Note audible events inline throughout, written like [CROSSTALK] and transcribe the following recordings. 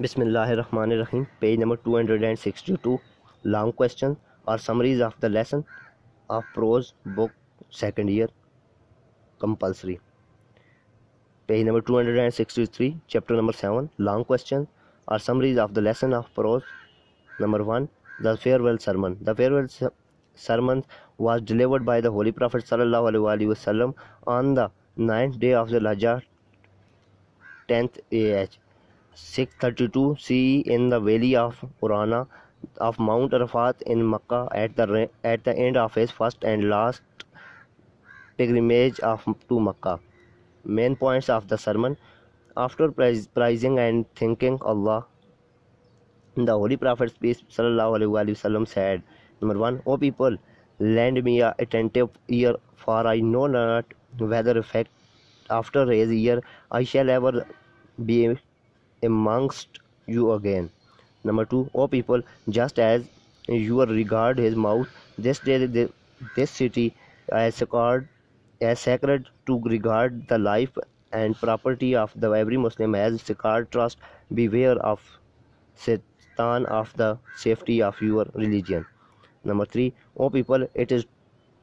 Bismillahirrahmanirrahim. Page number 262. Long questions or summaries of the lesson of prose book second year compulsory. Page number 263. Chapter number 7. Long questions or summaries of the lesson of prose. Number 1. The farewell sermon. The farewell sermon was delivered by the Holy Prophet sallallahu alaihi wasallam on the ninth day of the Hajj 10th AH 632 CE in the valley of Urana of Mount Arafat in Makkah at the at the end of his first and last pilgrimage of to Makkah. Main points of the sermon after praising and thanking Allah the Holy Prophet peace sallallahu alaihi wasallam said number 1 O people lend me a attentive ear for I know not whether effect after his ear I shall ever be amongst you again. Number two, O people, just as you regard his mouth, this day this city as sacred, as sacred to regard the life and property of the every Muslim as sacred trust. Beware of Satan of the safety of your religion. Number three, O people, it is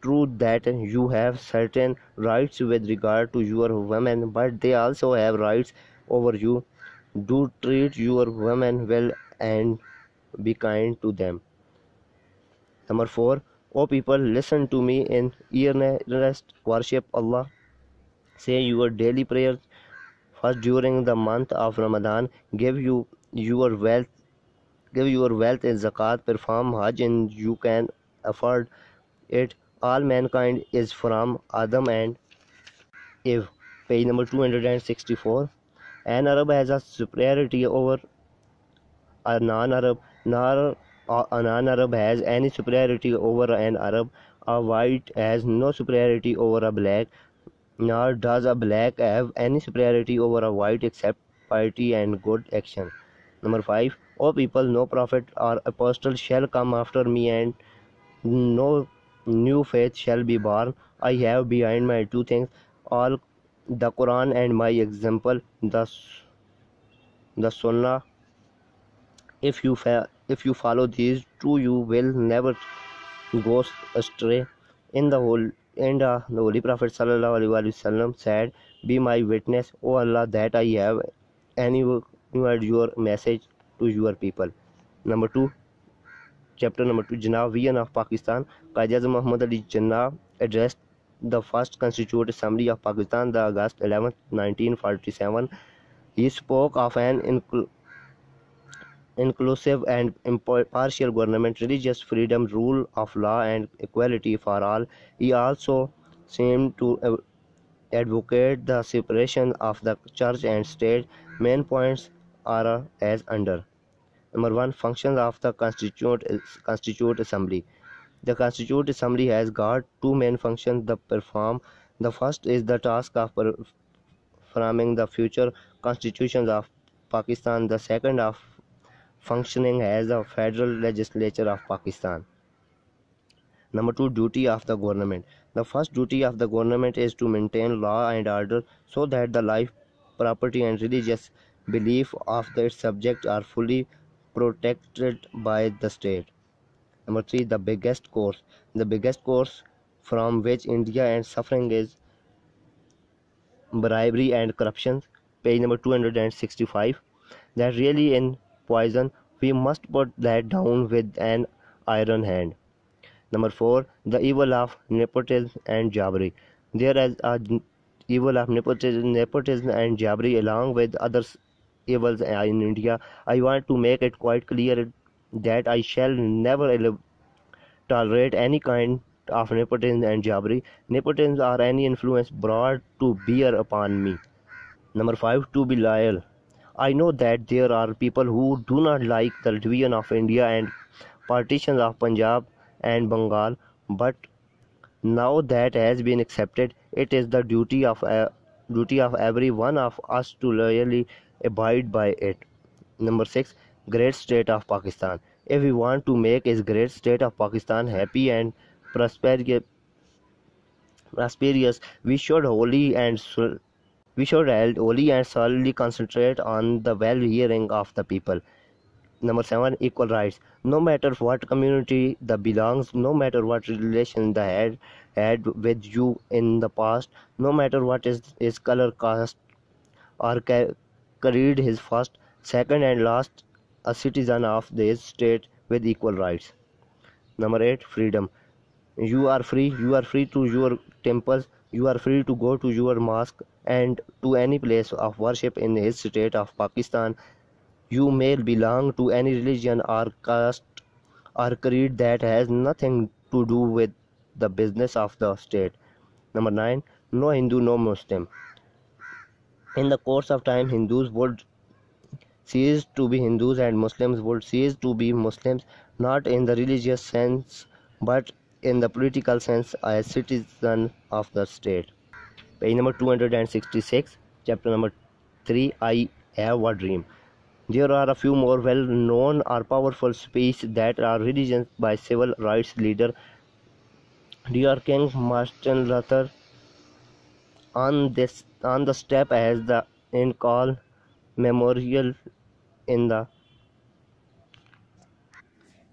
true that you have certain rights with regard to your women, but they also have rights over you do treat your women well and be kind to them number four O people listen to me in earnest worship Allah say your daily prayer fast during the month of Ramadan give you your wealth give your wealth in zakat perform Hajj in you can afford it all mankind is from Adam and Eve page number two hundred and sixty four An Arab has a superiority over a non-Arab, nor a non-Arab has any superiority over an Arab. A white has no superiority over a black, nor does a black have any superiority over a white except piety and good action. Number 5. O people, no prophet or apostle shall come after me, and no new faith shall be born. I have behind my two things all the Quran and my example, the the Sunnah these to you will never goes astray in the whole and the holy prophet صلی اللہ علیہ وآلہ وسلم said be my witness O Allah that I have conveyed your message to your people number two chapter number two جناب we N of Pakistan Quaid Azam Muhammad Ali جناب جناحسٹ the first Constituent Assembly of Pakistan, the August 11, 1947. He spoke of an incl inclusive and impartial government, religious freedom, rule of law, and equality for all. He also seemed to advocate the separation of the church and state. Main points are as under. Number one, functions of the Constituent, Constituent Assembly. The Constituent Assembly has got two main functions to perform. The first is the task of framing the future constitutions of Pakistan. The second of functioning as the federal legislature of Pakistan. Number two, duty of the government. The first duty of the government is to maintain law and order so that the life, property, and religious belief of its subjects are fully protected by the state. Number three, the biggest cause. The biggest cause from which India and suffering is bribery and corruption. Page number 265. That really in poison, we must put that down with an iron hand. Number four, the evil of nepotism and jobbery. There is a evil of nepotism, nepotism and jobbery along with other evils in India. I want to make it quite clear that I shall never tolerate any kind of nepotism and jobbery. Nepotism or any influence brought to bear upon me. Number five, to be loyal. I know that there are people who do not like the division of India and partitions of Punjab and Bengal, but now that has been accepted, it is the duty of uh, duty of every one of us to loyally abide by it. Number six, great state of Pakistan. If we want to make this great state of Pakistan happy and prosperous, we should wholly and We should hold holy and solely concentrate on the well-being of the people. Number seven, equal rights. No matter what community the belongs, no matter what relation the had had with you in the past, no matter what is his color, caste, or carried his first, second, and last, a citizen of this state with equal rights. Number eight, freedom. You are free. You are free to your temples. You are free to go to your mosque and to any place of worship in this state of Pakistan. You may belong to any religion or caste or creed that has nothing to do with the business of the state. Number 9. No Hindu, no Muslim. In the course of time, Hindus would cease to be Hindus and Muslims would cease to be Muslims, not in the religious sense but in the political sense as citizen of the state. Page number 266, chapter number 3 I Have a Dream. There are a few more well known or powerful speeches that are written by civil rights leader Dear King Martin Luther on this on the step as the Lincoln Memorial in the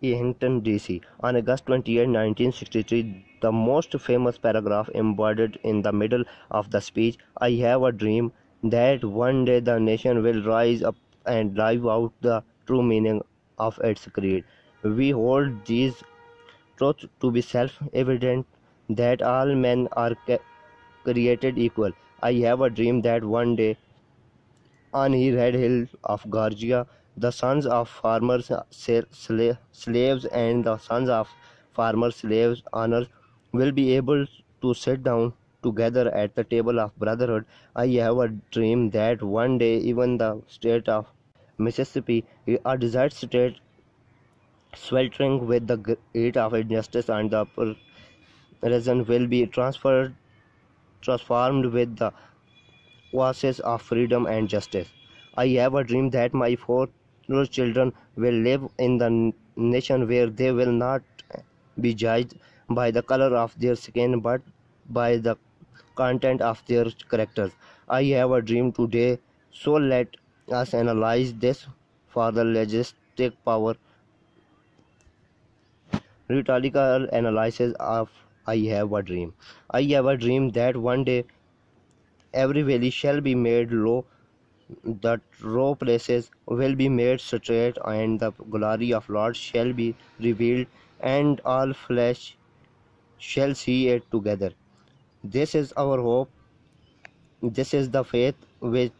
Washington, D.C. On August 28, 1963, the most famous paragraph embodied in the middle of the speech, I have a dream that one day the nation will rise up and live out the true meaning of its creed. We hold these truths to be self-evident that all men are created equal. I have a dream that one day on the red hill of Georgia, the sons of farmers, slaves, and the sons of farmer slaves owners will be able to sit down together at the table of brotherhood. I have a dream that one day even the state of Mississippi, a desert state sweltering with the heat of injustice and the oppression, will be transferred, transformed with the oasis of freedom and justice. I have a dream that my four children will live in the nation where they will not be judged by the color of their skin but by the content of their characters. I have a dream today, so let us analyze this for the legislative power. Rhetorical analysis of I have a dream. I have a dream that one day every valley shall be made low, the low places will be made straight, and the glory of Lord shall be revealed, and all flesh shall see it together. This is our hope. This is the faith which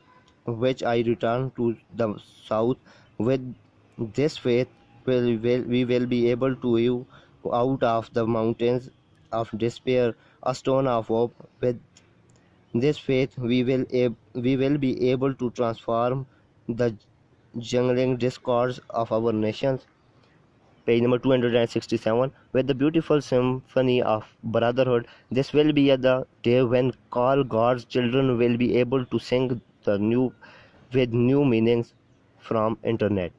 which I return to the south. With this faith, we will, we will be able to you out of the mountains of despair a stone of hope. With this faith, we will we will be able to transform the jungling discords of our nations. Page number 267 with the beautiful symphony of brotherhood this will be the day when all god's children will be able to sing the new with new meanings from internet.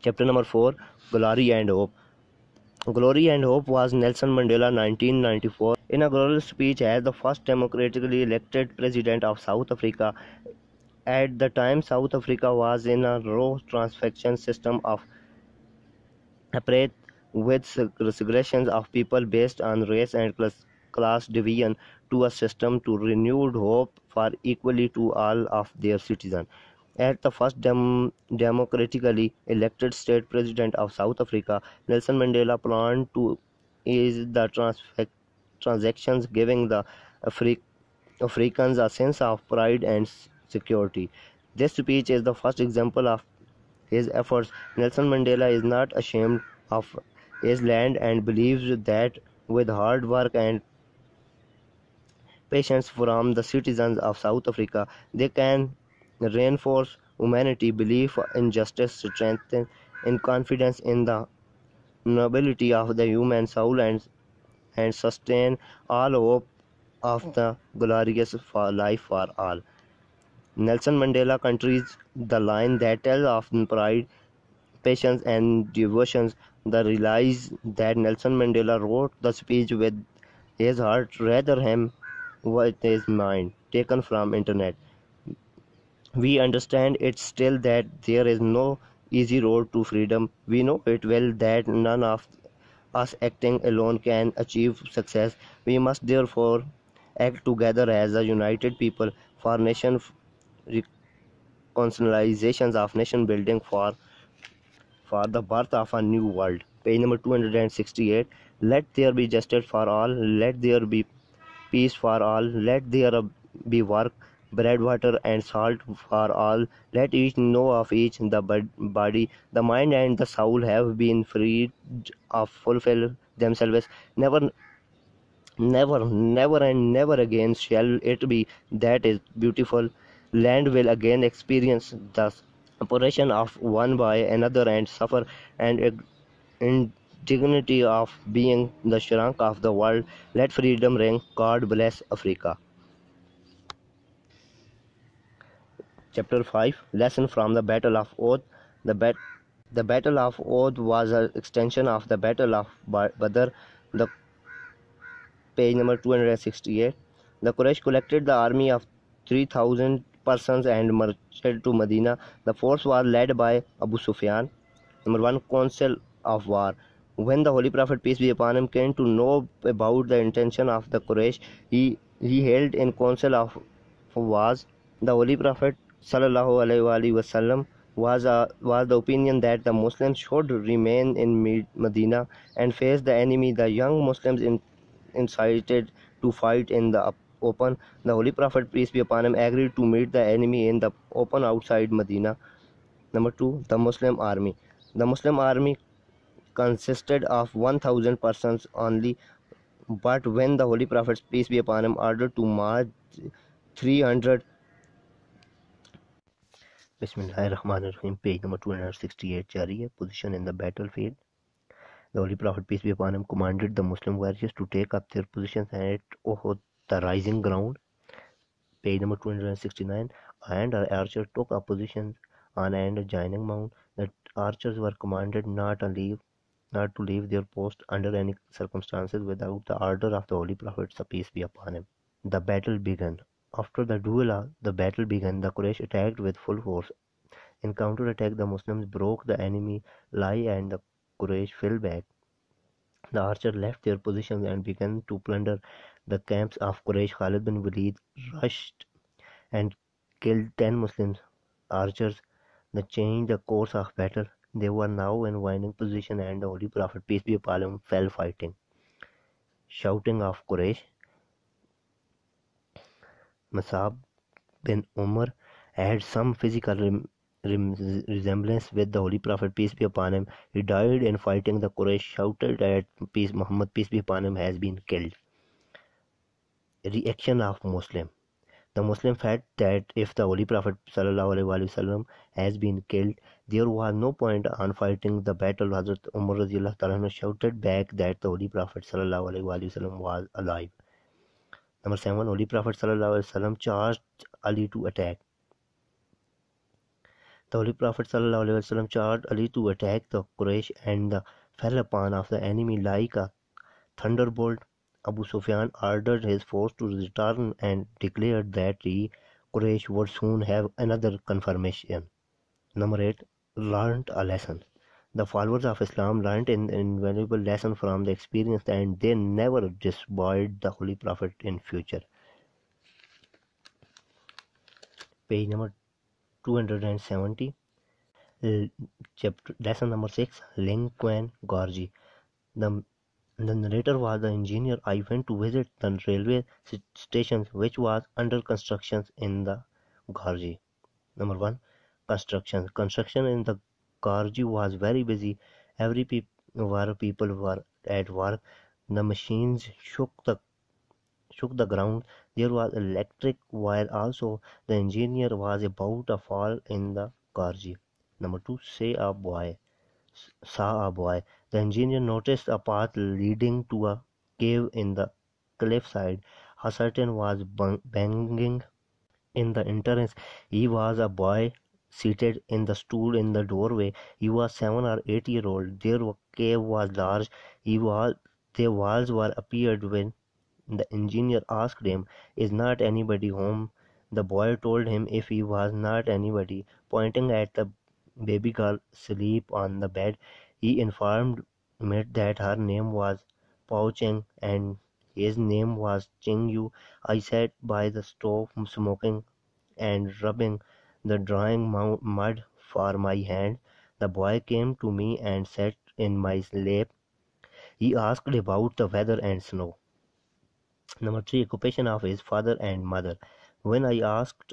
Chapter number 4 glory and hope glory and hope was nelson mandela 1994 in a inaugural speech as the first democratically elected president of south africa at the time south africa was in a raw transaction system of operate with segregations of people based on race and class division to a system to renewed hope for equality to all of their citizens. As the first dem democratically elected state president of South Africa, Nelson Mandela planned to ease the trans transactions, giving the Afri Africans a sense of pride and security. This speech is the first example of his efforts, Nelson Mandela is not ashamed of his land and believes that with hard work and patience from the citizens of South Africa, they can reinforce humanity, belief in justice, strengthen in confidence in the nobility of the human soul and, and sustain all hope of the glorious life for all. Nelson Mandela continues the line that tells of pride, patience, and devotion. The realize that Nelson Mandela wrote the speech with his heart rather him what is mine, taken from internet. We understand it still that there is no easy road to freedom. We know it well that none of us acting alone can achieve success. We must therefore act together as a united people for nation reconciliations of nation building for for the birth of a new world. Page number 268. Let there be justice for all. Let there be peace for all. Let there be work, bread, water, and salt for all. Let each know of each. The body, the mind, and the soul have been freed of fulfill themselves. Never never never and never again shall it be that is beautiful land will again experience the separation of one by another and suffer and indignity of being the shrunk of the world let freedom ring god bless africa chapter 5 lesson from the battle of Uhud the bat the battle of Uhud was an extension of the battle of badr the page number 268. The Quraysh collected the army of 3000 persons and marched to Medina. The force was led by Abu Sufyan. Number 1 Council of War. When the Holy Prophet, peace be upon him, came to know about the intention of the Quraysh, he, he held in council of was the Holy Prophet sallallahu wasallam was uh, was the opinion that the Muslims should remain in Medina and face the enemy. The young Muslims in incited to fight in the open. The Holy Prophet, peace be upon him, agreed to meet the enemy in the open outside Medina. Number two, the Muslim army. The Muslim army consisted of 1000 persons only, but when the Holy Prophet, peace be upon him, ordered to march 300 Bismillahirrahmanirrahim, page number 268 Jariya, position in the battlefield. The Holy Prophet, peace be upon him, commanded the Muslim warriors to take up their positions at Uhud, the rising ground, page number 269, and our archers took up positions on an adjoining mount. The archers were commanded not to leave not to leave their post under any circumstances without the order of the Holy Prophet, peace be upon him. The battle began. After the duel, uh, the battle began. The Quraysh attacked with full force. In counter attack, the Muslims broke the enemy lie and the Quraysh fell back. The archers left their positions and began to plunder the camps of Quraysh. Khalid bin Walid rushed and killed ten Muslim archers. They changed the course of battle. They were now in winning position and the Holy Prophet, peace be upon him, fell fighting. Shouting of Quraysh. Musab bin Umar had some physical resemblance with the Holy Prophet, peace be upon him. He died in fighting the Quraysh, shouted at peace, Muhammad, peace be upon him, has been killed. Reaction of Muslim. The Muslim felt that if the Holy Prophet وسلم, has been killed, there was no point on fighting the battle. Hazrat Umar shouted back that the Holy Prophet وسلم, was alive. Number seven الی prophet صلی اللہ علیہ وسلم charge Ali to attack. The prophet صلی اللہ علیہ وسلم charge Ali to attack the crush and the fail پان of the enemy like a bolt. Abu Sufyan order his فورسٹرن and declare that he کرو ایندر کنفرمیشن۔ نمبر ایٹ لارنٹن The followers of Islam learned an invaluable lesson from the experience and they never disobeyed the Holy Prophet in future. Page number 270 uh, chapter lesson number 6 Lincoln Gorge the the narrator was the engineer. I went to visit the railway stations which was under construction in the Gorge number 1 construction. Construction in the Gorge was very busy every people were people were at work the machines shook the shook the ground. There was electric wire also. The engineer was about to fall in the gorge. Number two, say a boy. Saw a boy. The engineer noticed a path leading to a cave in the cliffside. A certain was banging in the entrance. He was a boy seated in the stool in the doorway. He was seven or eight year old. Their cave was large. He was their walls were appeared when The engineer asked him, Is not anybody home? The boy told him if he was not anybody, pointing at the baby girl asleep on the bed. He informed me that her name was Pao Cheng and his name was Ching Yu. I sat by the stove smoking and rubbing the drying mud for my hand. The boy came to me and sat in my lap. He asked about the weather and snow. Number three, occupation of his father and mother. When I asked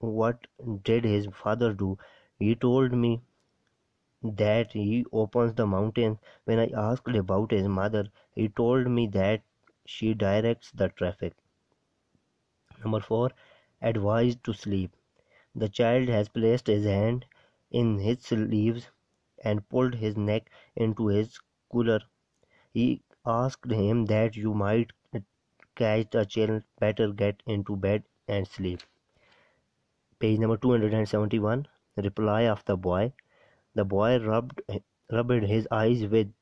what did his father do, he told me that he opens the mountains. When I asked about his mother, he told me that she directs the traffic. Number 4. Advised to sleep. The child has placed his hand in his sleeves and pulled his neck into his cooler. He asked him that you might catch a chill, better get into bed and sleep. Page number 271 Reply of the boy. The boy rubbed, rubbed his eyes with,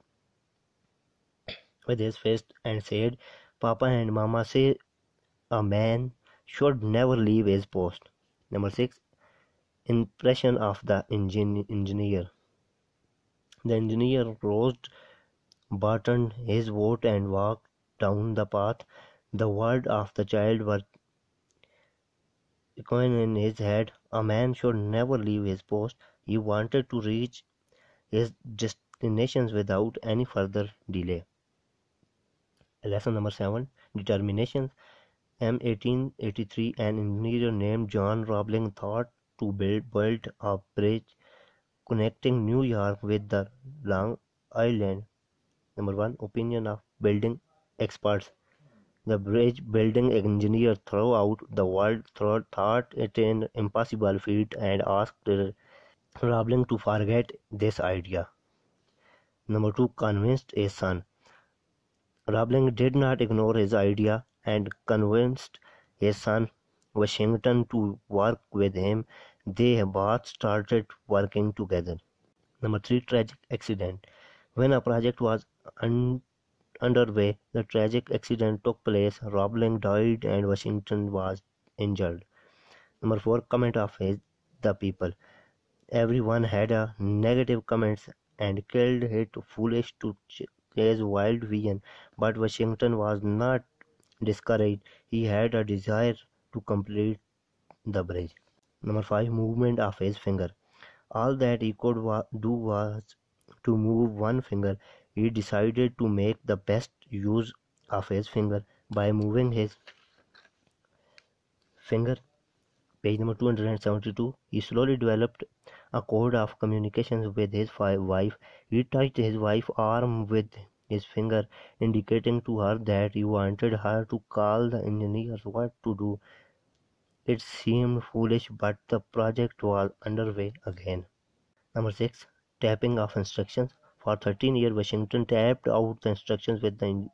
with his fist and said, Papa and Mama say a man should never leave his post. Number 6. Impression of the engineer. The engineer rose, buttoned his coat and walked down the path. The words of the child were echoing in his head. A man should never leave his post. He wanted to reach his destinations without any further delay. Lesson number 7 Determinations M1883 An engineer named John Roebling thought to build, a bridge connecting New York with the Long Island. Number 1 Opinion of building experts the bridge building engineer throughout the world thought it an impossible feat and asked Roebling to forget this idea. Number two, convinced his son. Roebling did not ignore his idea and convinced his son Washington to work with him. They both started working together. Number three, tragic accident. When a project was un- underway, the tragic accident took place. Roebling died and Washington was injured. Number four, comment of his, the people. Everyone had a negative comments and called it foolish to chase wild vision, but Washington was not discouraged. He had a desire to complete the bridge. Number five, movement of his finger. All that he could do was to move one finger he decided to make the best use of his finger by moving his finger. Page number 272. He slowly developed a code of communications with his wife. He touched his wife's arm with his finger, indicating to her that he wanted her to call the engineers what to do. It seemed foolish, but the project was underway again. Number 6. Tapping of instructions. For thirteen years Washington tapped out the instructions with the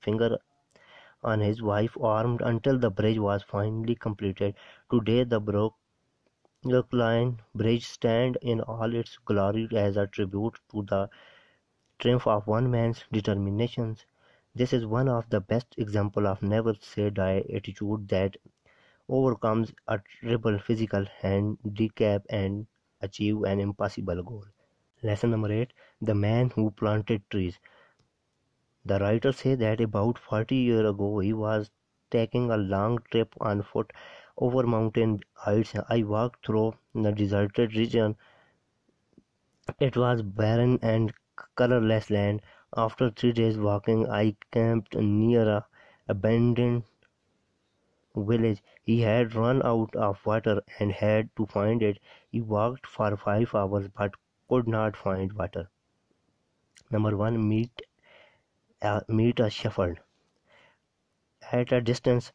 finger on his wife's arm until the bridge was finally completed. Today the Brooklyn Bridge stands in all its glory as a tribute to the triumph of one man's determination. This is one of the best examples of never say die attitude that overcomes a terrible physical handicap and achieve an impossible goal. Lesson number 8 The Man Who Planted Trees. The writer says that about 40 years ago he was taking a long trip on foot over mountain heights. I walked through the deserted region. It was barren and colorless land. After three days walking, I camped near a abandoned village. He had run out of water and had to find it. He walked for five hours but could not find water. Number one, meet uh, meet a shepherd. At a distance,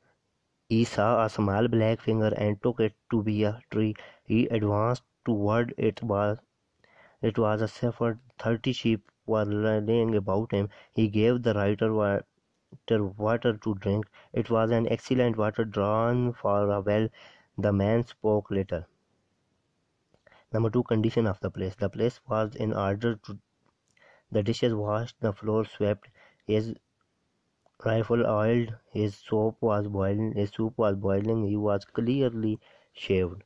he saw a small black finger and took it to be a tree. He advanced toward it was it was a shepherd. Thirty sheep were laying about him. He gave the rider water to drink. It was an excellent water drawn for a well. The man spoke little. Number two, condition of the place. The place was in order to the dishes washed, the floor swept. His rifle oiled, his soap was boiling, his soup was boiling, he was clearly shaved.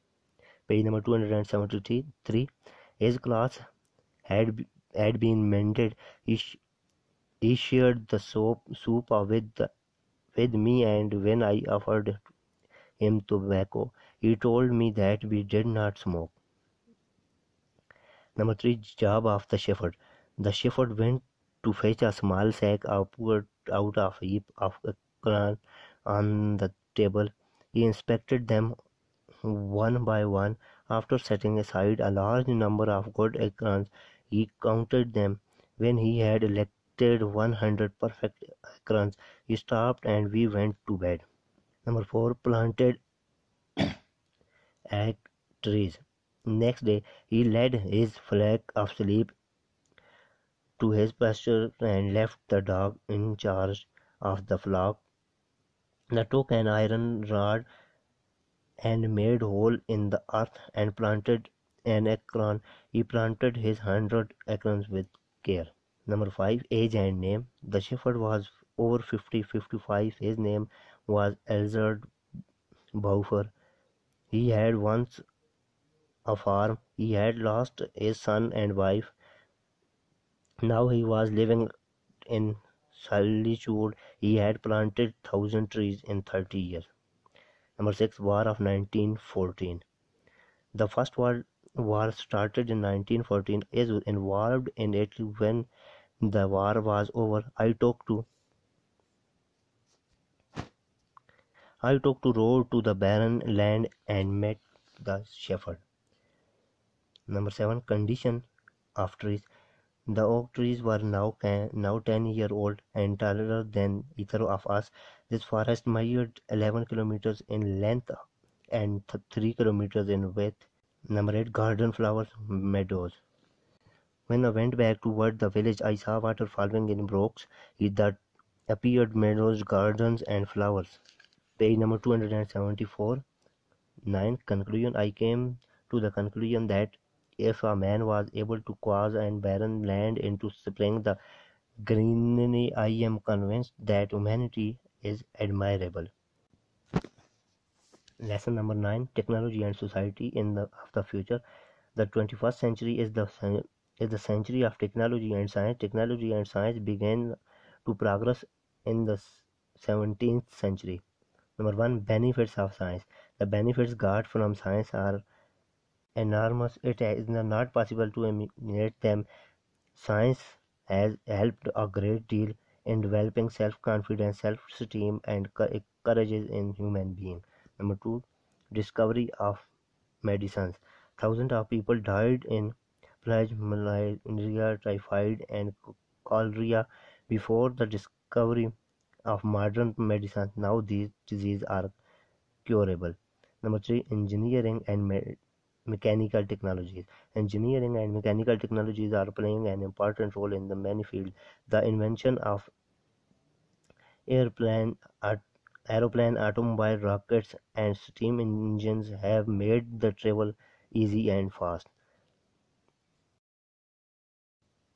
Page number 273. His clothes had had been mended. He, he shared the soup with me, and when I offered him tobacco, he told me that we did not smoke. Number three, job of the shepherd. The shepherd went to fetch a small sack outward out of a heap of acorn on the table. He inspected them one by one. After setting aside a large number of good acorns, he counted them. When he had elected 100 perfect acorns, he stopped and we went to bed. Number 4. Planted [CLEARS THROAT] egg trees. Next day, he led his flock of sleep to his pasture and left the dog in charge of the flock. He took an iron rod and made hole in the earth and planted an acorn. He planted his hundred acorns with care. Number five, age and name. The shepherd was over 50, 55. His name was Elzéard Bouffier. He had once a farm. He had lost his son and wife. Now he was living in solitude. He had planted thousand trees in thirty years. Number six, War of 1914. The First World War started in 1914. Is involved in it when the war was over. I talked to I took to road to the barren land and met the shepherd. Number seven, condition of trees. The oak trees were now now ten year old and taller than either of us. This forest measured eleven kilometers in length and three kilometers in width. Number eight, garden flowers meadows. When I went back toward the village, I saw water falling in brooks that appeared meadows, gardens, and flowers. Page number 274. 9. Conclusion I came to the conclusion that if a man was able to cause an barren land into spring the greenery, I am convinced that humanity is admirable. Lesson number 9 Technology and Society in the of the Future. The 21st century is the is the century of technology and science. Technology and science began to progress in the 17th century. Number one, benefits of science. The benefits got from science are enormous. It is not possible to enumerate them. Science has helped a great deal in developing self-confidence, self-esteem, and courage in human beings. Number two, discovery of medicines. Thousands of people died in plague, malaria, typhoid, and cholera before the discovery of modern medicine. Now these diseases are curable. Number three, engineering and me mechanical technologies. Engineering and mechanical technologies are playing an important role in the many fields. The invention of airplane, aeroplane, automobile, rockets, and steam engines have made the travel easy and fast.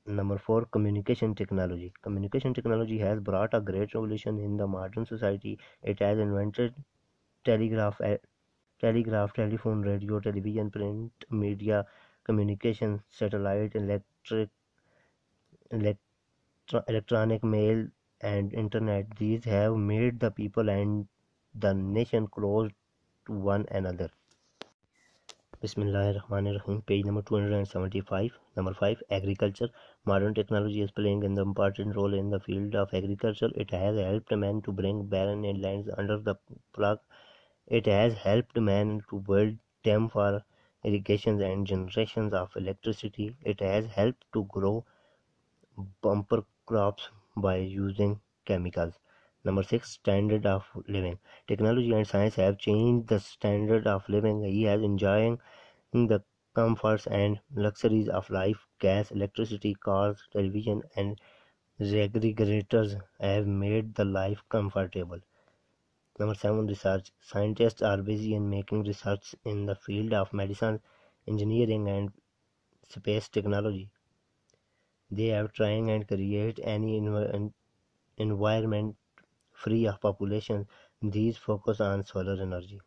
Number four, communication technology. Communication technology has brought a great revolution in the modern society. It has invented telegraph, eh, telegraph, telephone, radio, television, print media, communication, satellite, electric, electro, electronic mail, and internet. These have made the people and the nation close to one another. Bismillahirrahmanirrahim. Page number 275. Number 5. Agriculture. Modern technology is playing an important role in the field of agriculture. It has helped man to bring barren lands under the plug. It has helped man to build dam for irrigation and generations of electricity. It has helped to grow bumper crops by using chemicals. Number six, standard of living. Technology and science have changed the standard of living. He is enjoying the comforts and luxuries of life. Gas, electricity, cars, television, and refrigerators have made the life comfortable. Number seven, research. Scientists are busy in making research in the field of medicine, engineering, and space technology. They are trying and create any environment free of population. These focus on solar energy.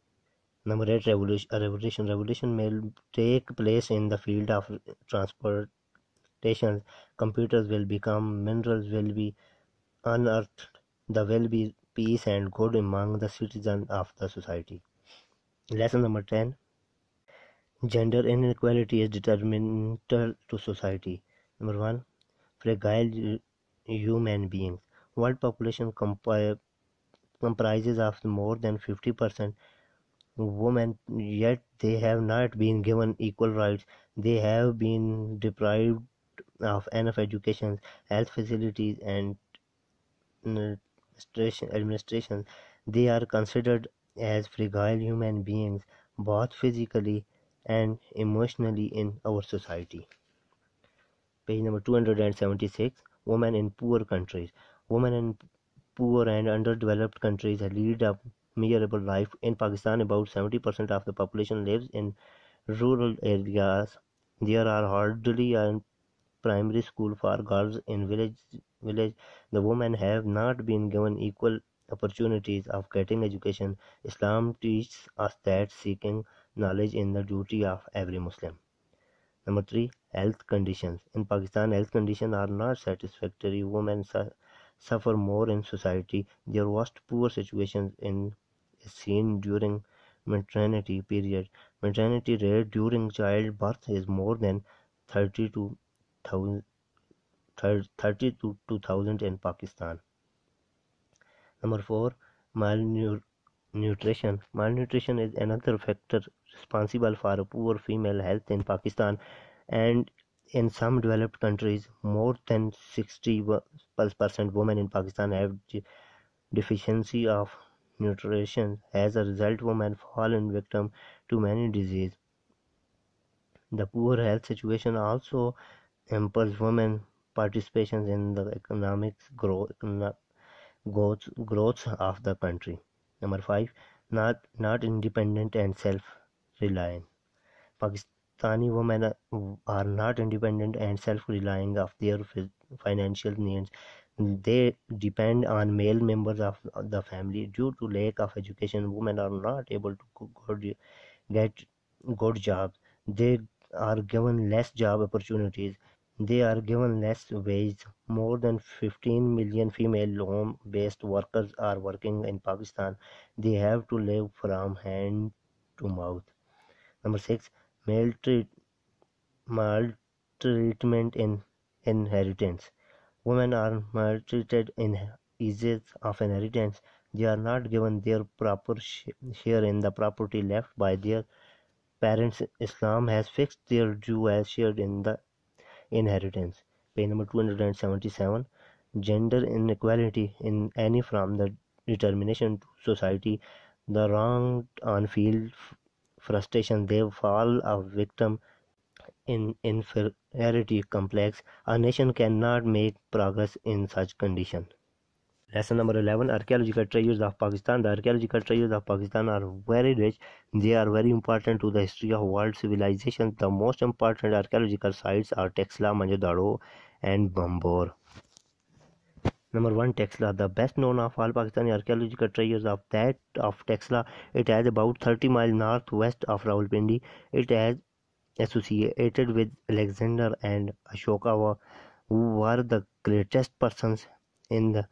Number eight, revolution. A uh, revolution. Revolution may take place in the field of transportation. Computers will become, minerals will be unearthed. There will be peace and good among the citizens of the society. Lesson number 10 Gender inequality is detrimental to society. Number 1 Fragile uh, human beings. World population comprises of more than 50% women, yet they have not been given equal rights. They have been deprived of enough education, health facilities, and administration, they are considered as fragile human beings, both physically and emotionally in our society. Page number 276 Women in Poor Countries. Women in poor and underdeveloped countries lead a miserable life. In Pakistan, about 70% of the population lives in rural areas. There are hardly a primary school for girls in village village. The women have not been given equal opportunities of getting education. Islam teaches us that seeking knowledge is the duty of every muslim. Number 3 health conditions. In pakistan health conditions are not satisfactory. Women suffer more in society. Their worst poor situations in seen during maternity period. Maternity rate during childbirth is more than 32 30 to 2000 in Pakistan. Number 4 malnutrition malnutrition is another factor responsible for poor female health in Pakistan and in some developed countries more than 60% women in Pakistan have deficiency of nutrition as a result women fall victim to many diseases the poor health situation also hampers women participation in the economic growth, growth, growth of the country. Number five, not not independent and self-reliant. Pakistani women are not independent and self-reliant of their financial needs. They depend on male members of the family. Due to lack of education, women are not able to get good jobs. They are given less job opportunities they are given less wage. More than 15 million female home based workers are working in Pakistan. They have to live from hand to mouth. Number 6. Maltreat, maltreatment in inheritance. Women are maltreated in eases of inheritance. They are not given their proper share in the property left by their parents. Islam has fixed their due as shared in the inheritance. Page number 277 Gender inequality in any from the determination to society, the wrong on field frustration, they fall a victim in inferiority complex. A nation cannot make progress in such condition. Lesson number 11 Archaeological treasures of Pakistan. The archaeological treasures of Pakistan are very rich. They are very important to the history of world civilization. The most important archaeological sites are Taxila, Mohenjo-daro, and Bambor. Number 1 Taxila, the best known of all Pakistani archaeological treasures of that of Taxila. It has about 30 miles northwest of Rawalpindi. It has associated with Alexander and Ashoka, who were the greatest persons in the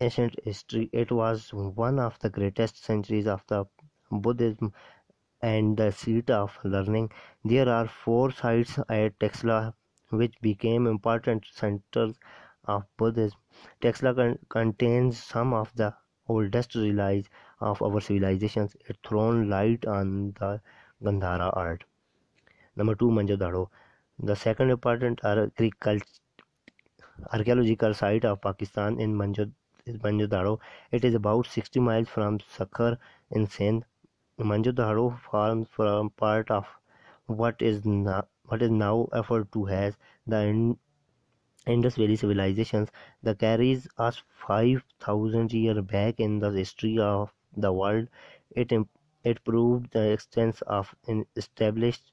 ancient history, it was one of the greatest centuries of the Buddhism and the seat of learning. There are four sites at Taxila which became important centers of Buddhism. Taxila contains some of the oldest relics of our civilizations. It thrown light on the Gandhara art. Number two, Mohenjo-daro. The second important archaeological site of Pakistan in Mohenjo. It is about 60 miles from Sakkar in Sindh. Mohenjo-daro forms from part of what is now what is now referred to as the Indus Valley civilizations The carries us 5000 years back in the history of the world. It it proved the extent of established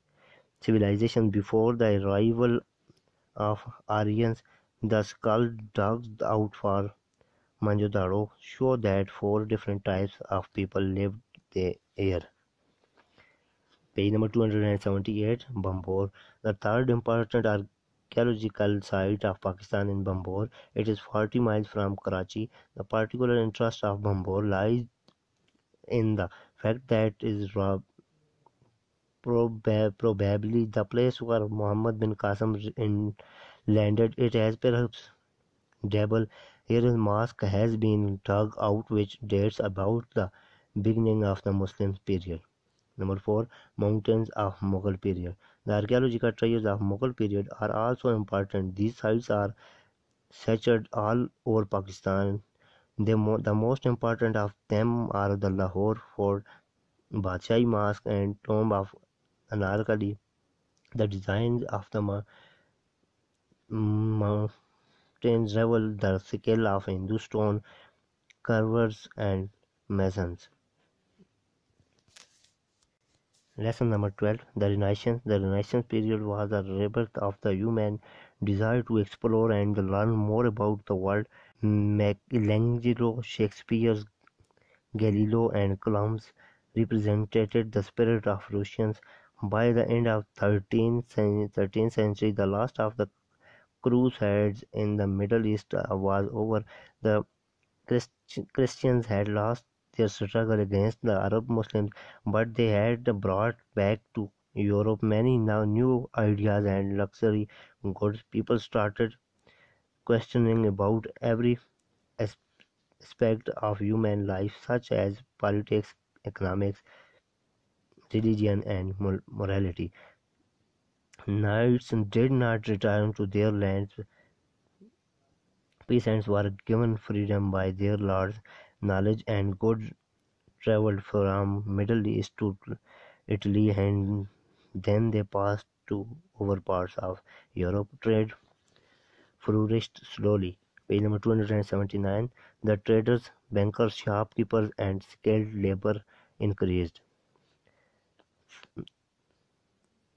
civilization before the arrival of Aryans. The skull dug out for Mohenjo-daro show that four different types of people lived there. Page number 278 Bambor. The third important archaeological site of Pakistan in Bambor. It is 40 miles from Karachi. The particular interest of Bambor lies in the fact that it is probably the place where Muhammad bin Qasim landed. It has perhaps double here a mosque has been dug out which dates about the beginning of the Muslim period. Number 4. Mountains of Mughal period. The archaeological treasures of Mughal period are also important. These sites are scattered all over Pakistan. The, Mo the most important of them are the Lahore Fort, Badshahi Mosque and Tomb of Anarkali. The designs of the mountains revel the skill of Hindu stone carvers and masons. Lesson number 12 The Renaissance. The Renaissance period was the rebirth of the human desire to explore and learn more about the world. Michelangelo, Shakespeare, Galileo, and Columbus represented the spirit of Renaissance. By the end of 13th, 13th century, the last of the crusades in the Middle East was over. The Christians had lost their struggle against the Arab Muslims, but they had brought back to Europe many now new ideas and luxury goods. People started questioning about every aspect of human life, such as politics, economics, religion, and morality. Knights did not return to their lands. Peasants were given freedom by their lords knowledge and goods traveled from Middle East to Italy and then they passed to other parts of Europe. Trade flourished slowly. Page number 279. The traders, bankers, shopkeepers, and skilled labor increased.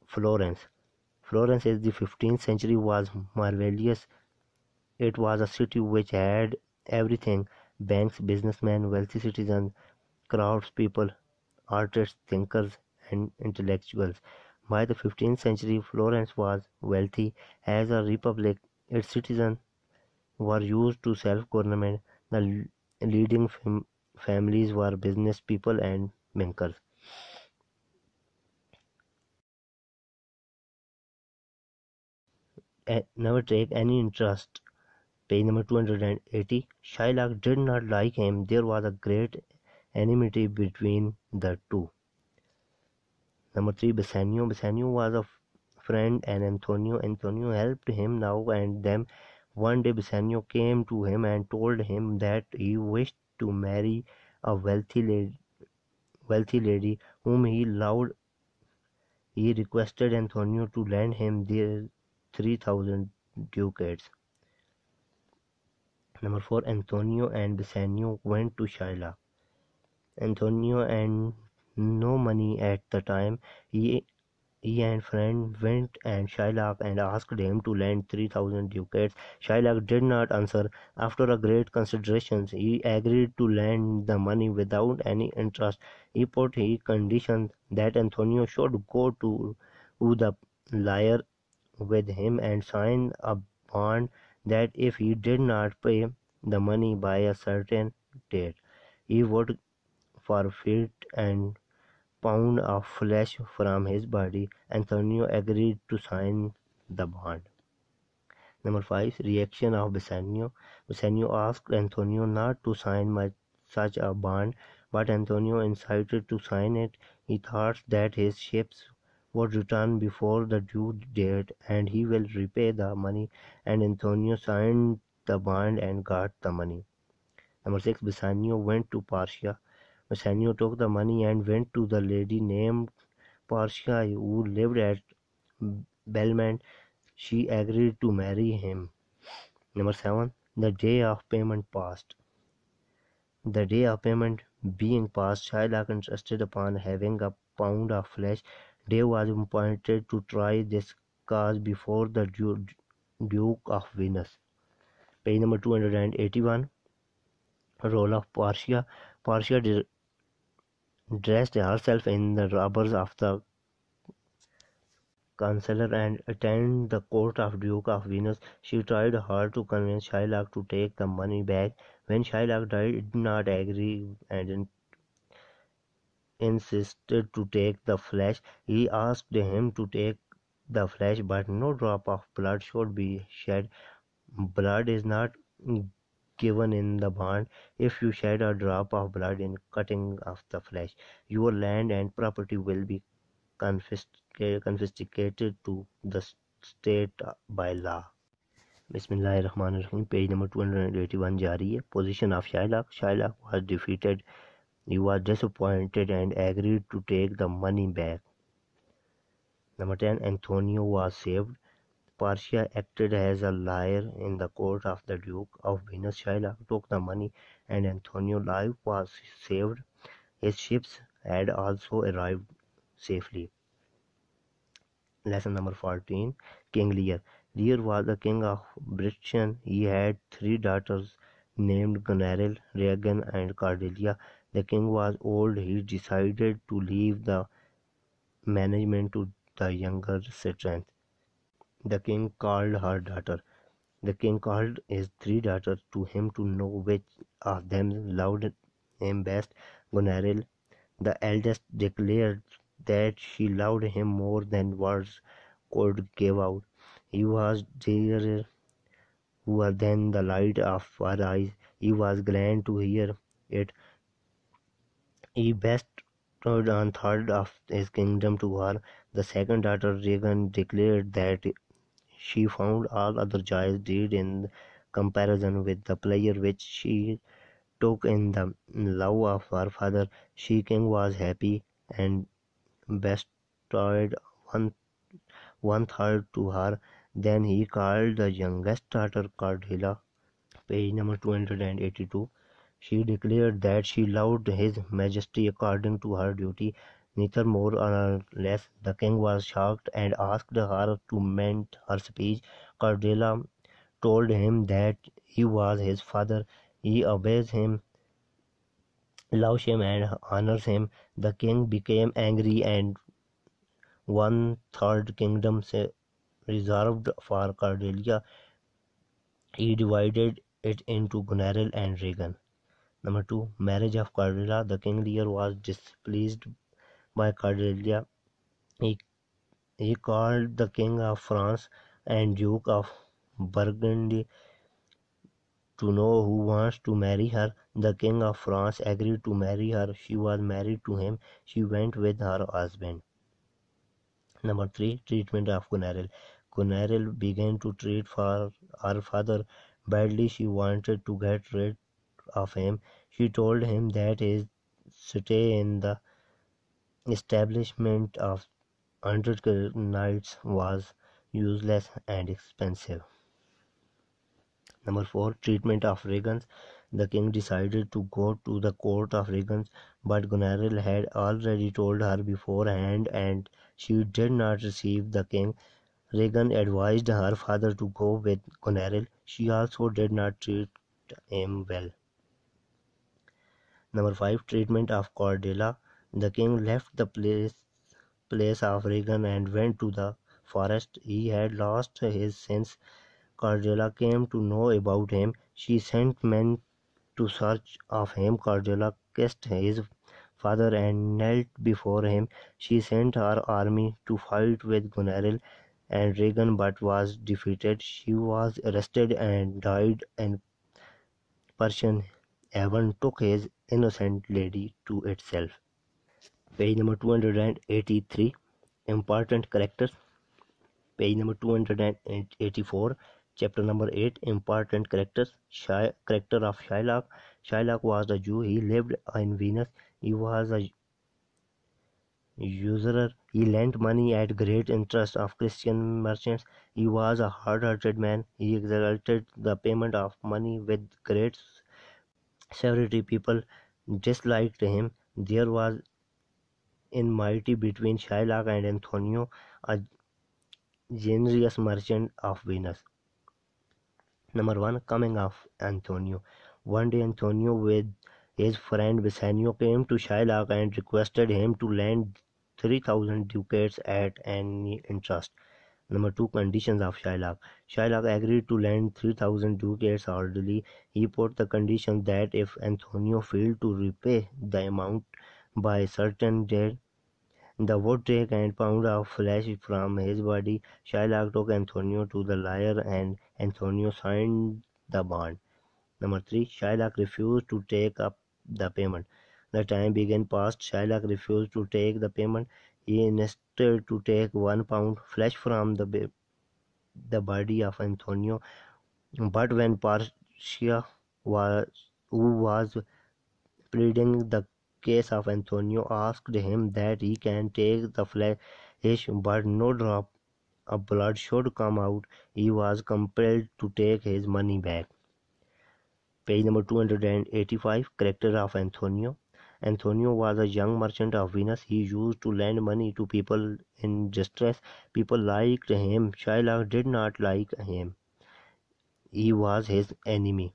Florence. Florence in the 15th century was marvelous. It was a city which had everything banks, businessmen, wealthy citizens, craftspeople, artists, thinkers, and intellectuals. By the 15th century, Florence was wealthy as a republic. Its citizens were used to self-government. The leading fam families were business people and bankers. Eh, never take any interest Page number 280. Shylock did not like him. There was a great enmity between the two. Number 3. Bassanio. Bassanio was a friend and Antonio. Antonio helped him now and then. One day Bassanio came to him and told him that he wished to marry a wealthy lady, wealthy lady whom he loved. He requested Antonio to lend him their 3000 ducats. Number 4. Antonio and Bassanio went to Shylock. Antonio and no money at the time. He, he and friend went and Shylock and asked him to lend 3000 ducats. Shylock did not answer. After a great consideration, he agreed to lend the money without any interest. He put his condition that Antonio should go to the liar with him and sign a bond that if he did not pay the money by a certain date, he would forfeit and pound of flesh from his body. Antonio agreed to sign the bond. Number 5. Reaction of Bassanio. Bassanio asked Antonio not to sign much, such a bond, but Antonio insisted to sign it. He thought that his ships would return before the due date and he will repay the money and Antonio signed the bond and got the money. Number 6. Bassanio went to Portia. Bassanio took the money and went to the lady named Portia who lived at Belmont. She agreed to marry him. Number 7. The day of payment passed. The day of payment being passed, Shylock insisted upon having a pound of flesh Dave was appointed to try this cause before the Duke of Venice. Page number 281. role of Portia. Portia dressed herself in the robes of the counselor and attended the court of Duke of Venice. She tried hard to convince Shylock to take the money back. When Shylock died, did not agree and insisted to take the flesh, he asked him to take the flesh, but no drop of blood should be shed. Blood is not given in the bond. If you shed a drop of blood in cutting of the flesh, your land and property will be confiscated to the state by law. Bismillahirrahmanirrahim. Page number 281 jari hai. Position of Shylock. Shylock was defeated. He was disappointed and agreed to take the money back. Number 10. Antonio was saved. Portia acted as a liar in the court of the Duke of Venice. Shylock took the money and Antonio's life was saved. His ships had also arrived safely. Lesson number 14 King Lear. Lear was the king of Britain. He had three daughters named Goneril, Regan, and Cordelia. The king was old. He decided to leave the management to the younger sister. The king called her daughter. The king called his three daughters to him to know which of them loved him best. Goneril, the eldest, declared that she loved him more than words could give out. He was dearer than the light of her eyes. He was glad to hear it. He bestowed one third of his kingdom to her. The second daughter, Regan, declared that she found all other joys dead in comparison with the pleasure which she took in the love of her father. She king was happy and bestowed one one third to her. Then he called the youngest daughter Cordelia. Page number 282. She declared that she loved his majesty according to her duty, neither more nor less. The king was shocked and asked her to mend her speech. Cordelia told him that he was his father. He obeys him, loves him, and honors him. The king became angry and one third kingdom reserved for Cordelia. He divided it into Goneril and Regan. Number two, marriage of Cordelia. The king Lear was displeased by Cordelia. He, he called the king of France and Duke of Burgundy to know who wants to marry her. The king of France agreed to marry her. She was married to him. She went with her husband. Number three, treatment of Goneril. Goneril began to treat for her father badly. She wanted to get rid of him. She told him that his stay in the establishment of hundred knights was useless and expensive. Number four, treatment of Regans. The king decided to go to the court of Regans, but Goneril had already told her beforehand, and she did not receive the king. Regan advised her father to go with Goneril. She also did not treat him well. Number 5. Treatment of Cordelia. The king left the place, place of Regan and went to the forest. He had lost his sense. Cordelia came to know about him. She sent men to search of him. Cordelia kissed his father and knelt before him. She sent her army to fight with Goneril and Regan but was defeated. She was arrested and died in Persian heaven took his innocent lady to itself. Page number 283 Important characters. Page number 284 Chapter number 8 Important characters. Shy, character of Shylock. Shylock was a Jew. He lived in Venice. He was a usurer. He lent money at great interest of Christian merchants. He was a hard-hearted man. He exalted the payment of money with great severity. People disliked him. There was in enmity between Shylock and Antonio, a generous merchant of Venice. Number one, coming of Antonio. One day Antonio with his friend Bassanio came to Shylock and requested him to lend 3000 ducats at any interest. Number two, conditions of Shylock. Shylock agreed to lend 3000 ducats orderly. He put the condition that if Antonio failed to repay the amount by a certain date, the would take and pound of flesh from his body. Shylock took Antonio to the lawyer and Antonio signed the bond. Number three, Shylock refused to take up the payment. The time began passed. Shylock refused to take the payment. He insisted to take one pound flesh from the the body of Antonio. But when Portia was who was pleading the case of Antonio asked him that he can take the flesh but no drop of blood should come out, he was compelled to take his money back. Page number 285 Character of Antonio Antonio was a young merchant of Venice. He used to lend money to people in distress. People liked him. Shylock did not like him. He was his enemy.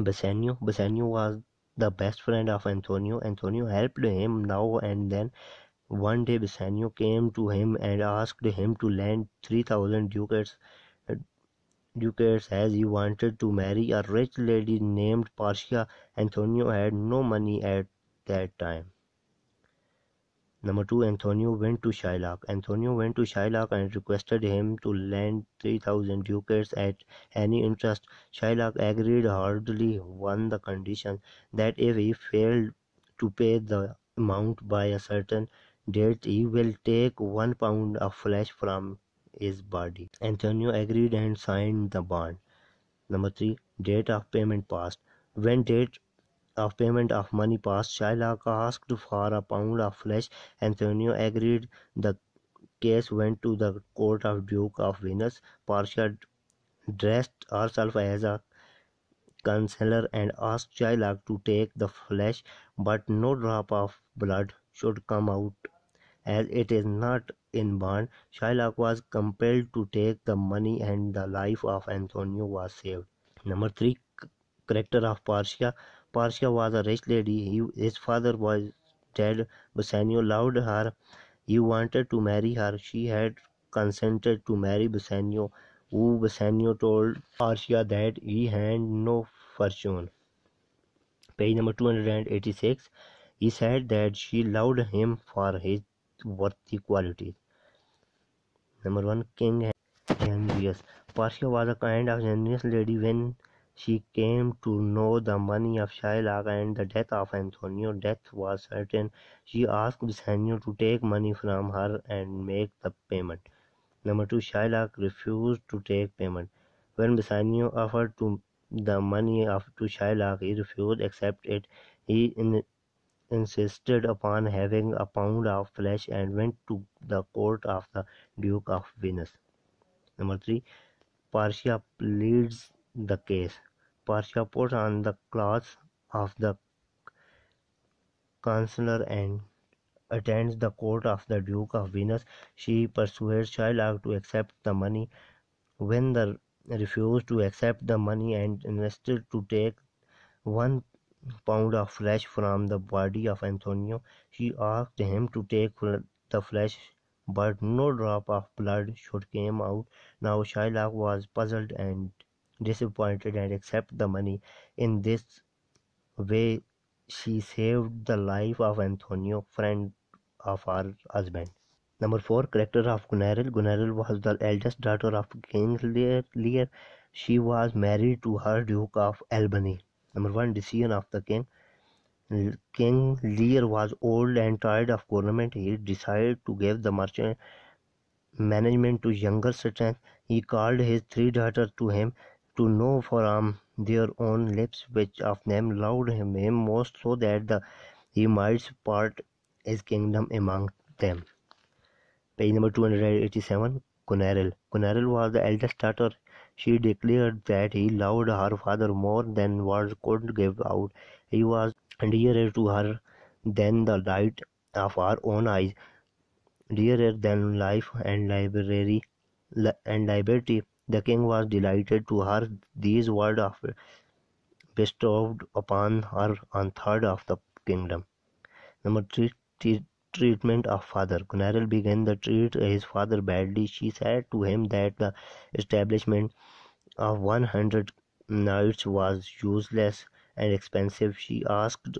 Bassanio Bassanio was the best friend of Antonio. Antonio helped him now and then. One day Bassanio came to him and asked him to lend 3000 ducats ducats says he wanted to marry a rich lady named Portia. Antonio had no money at that time. Number two, Antonio went to Shylock. Antonio went to Shylock and requested him to lend 3000 ducats at any interest. Shylock agreed heartily on the condition that if he failed to pay the amount by a certain date, he will take one pound of flesh from his body. Antonio agreed and signed the bond. Number three, date of payment passed. When date of payment of money passed, Shylock asked for a pound of flesh. Antonio agreed. The case went to the court of Duke of Venice. Portia dressed herself as a counselor and asked Shylock to take the flesh, but no drop of blood should come out as it is not in bond, Shylock was compelled to take the money and the life of Antonio was saved. Number 3. Character of Portia Portia was a rich lady. He, his father was dead. Bassanio loved her. He wanted to marry her. She had consented to marry Bassanio, who Bassanio told Portia that he had no fortune. Page number 286. He said that she loved him for his worthy qualities. Number one, King Henrius. Portia was a kind of generous lady when she came to know the money of Shylock and the death of Antonio. Death was certain. She asked Bassanio to take money from her and make the payment. Number two, Shylock refused to take payment. When Bassanio offered to the money of to Shylock, he refused accept it. He in, insisted upon having a pound of flesh and went to the court of the Duke of Venice. Number 3. Portia pleads the case. Portia puts on the clothes of the counselor and attends the court of the Duke of Venice. She persuades Shylock to accept the money. When the refused to accept the money and insisted to take one pound of flesh from the body of Antonio. She asked him to take the flesh, but no drop of blood should come out. Now Shylock was puzzled and disappointed and accepted the money. In this way, she saved the life of Antonio, friend of her husband. Number 4. Character of Goneril. Goneril was the eldest daughter of King Lear. She was married to her Duke of Albany. Number one, decision of the king. King Lear was old and tired of government. He decided to give the merchant management to younger citizens. He called his three daughters to him to know from their own lips which of them loved him, him most, so that the, he might part his kingdom among them. Page number 287 Goneril. Goneril was the eldest daughter. She declared that he loved her father more than words could give out. He was dearer to her than the light of her own eyes, dearer than life and and liberty. The king was delighted to hear these words of bestowed upon her on third of the kingdom. Number three, treatment of father. Goneril began to treat uh, his father badly. She said to him that the establishment of 100 knights was useless and expensive. She asked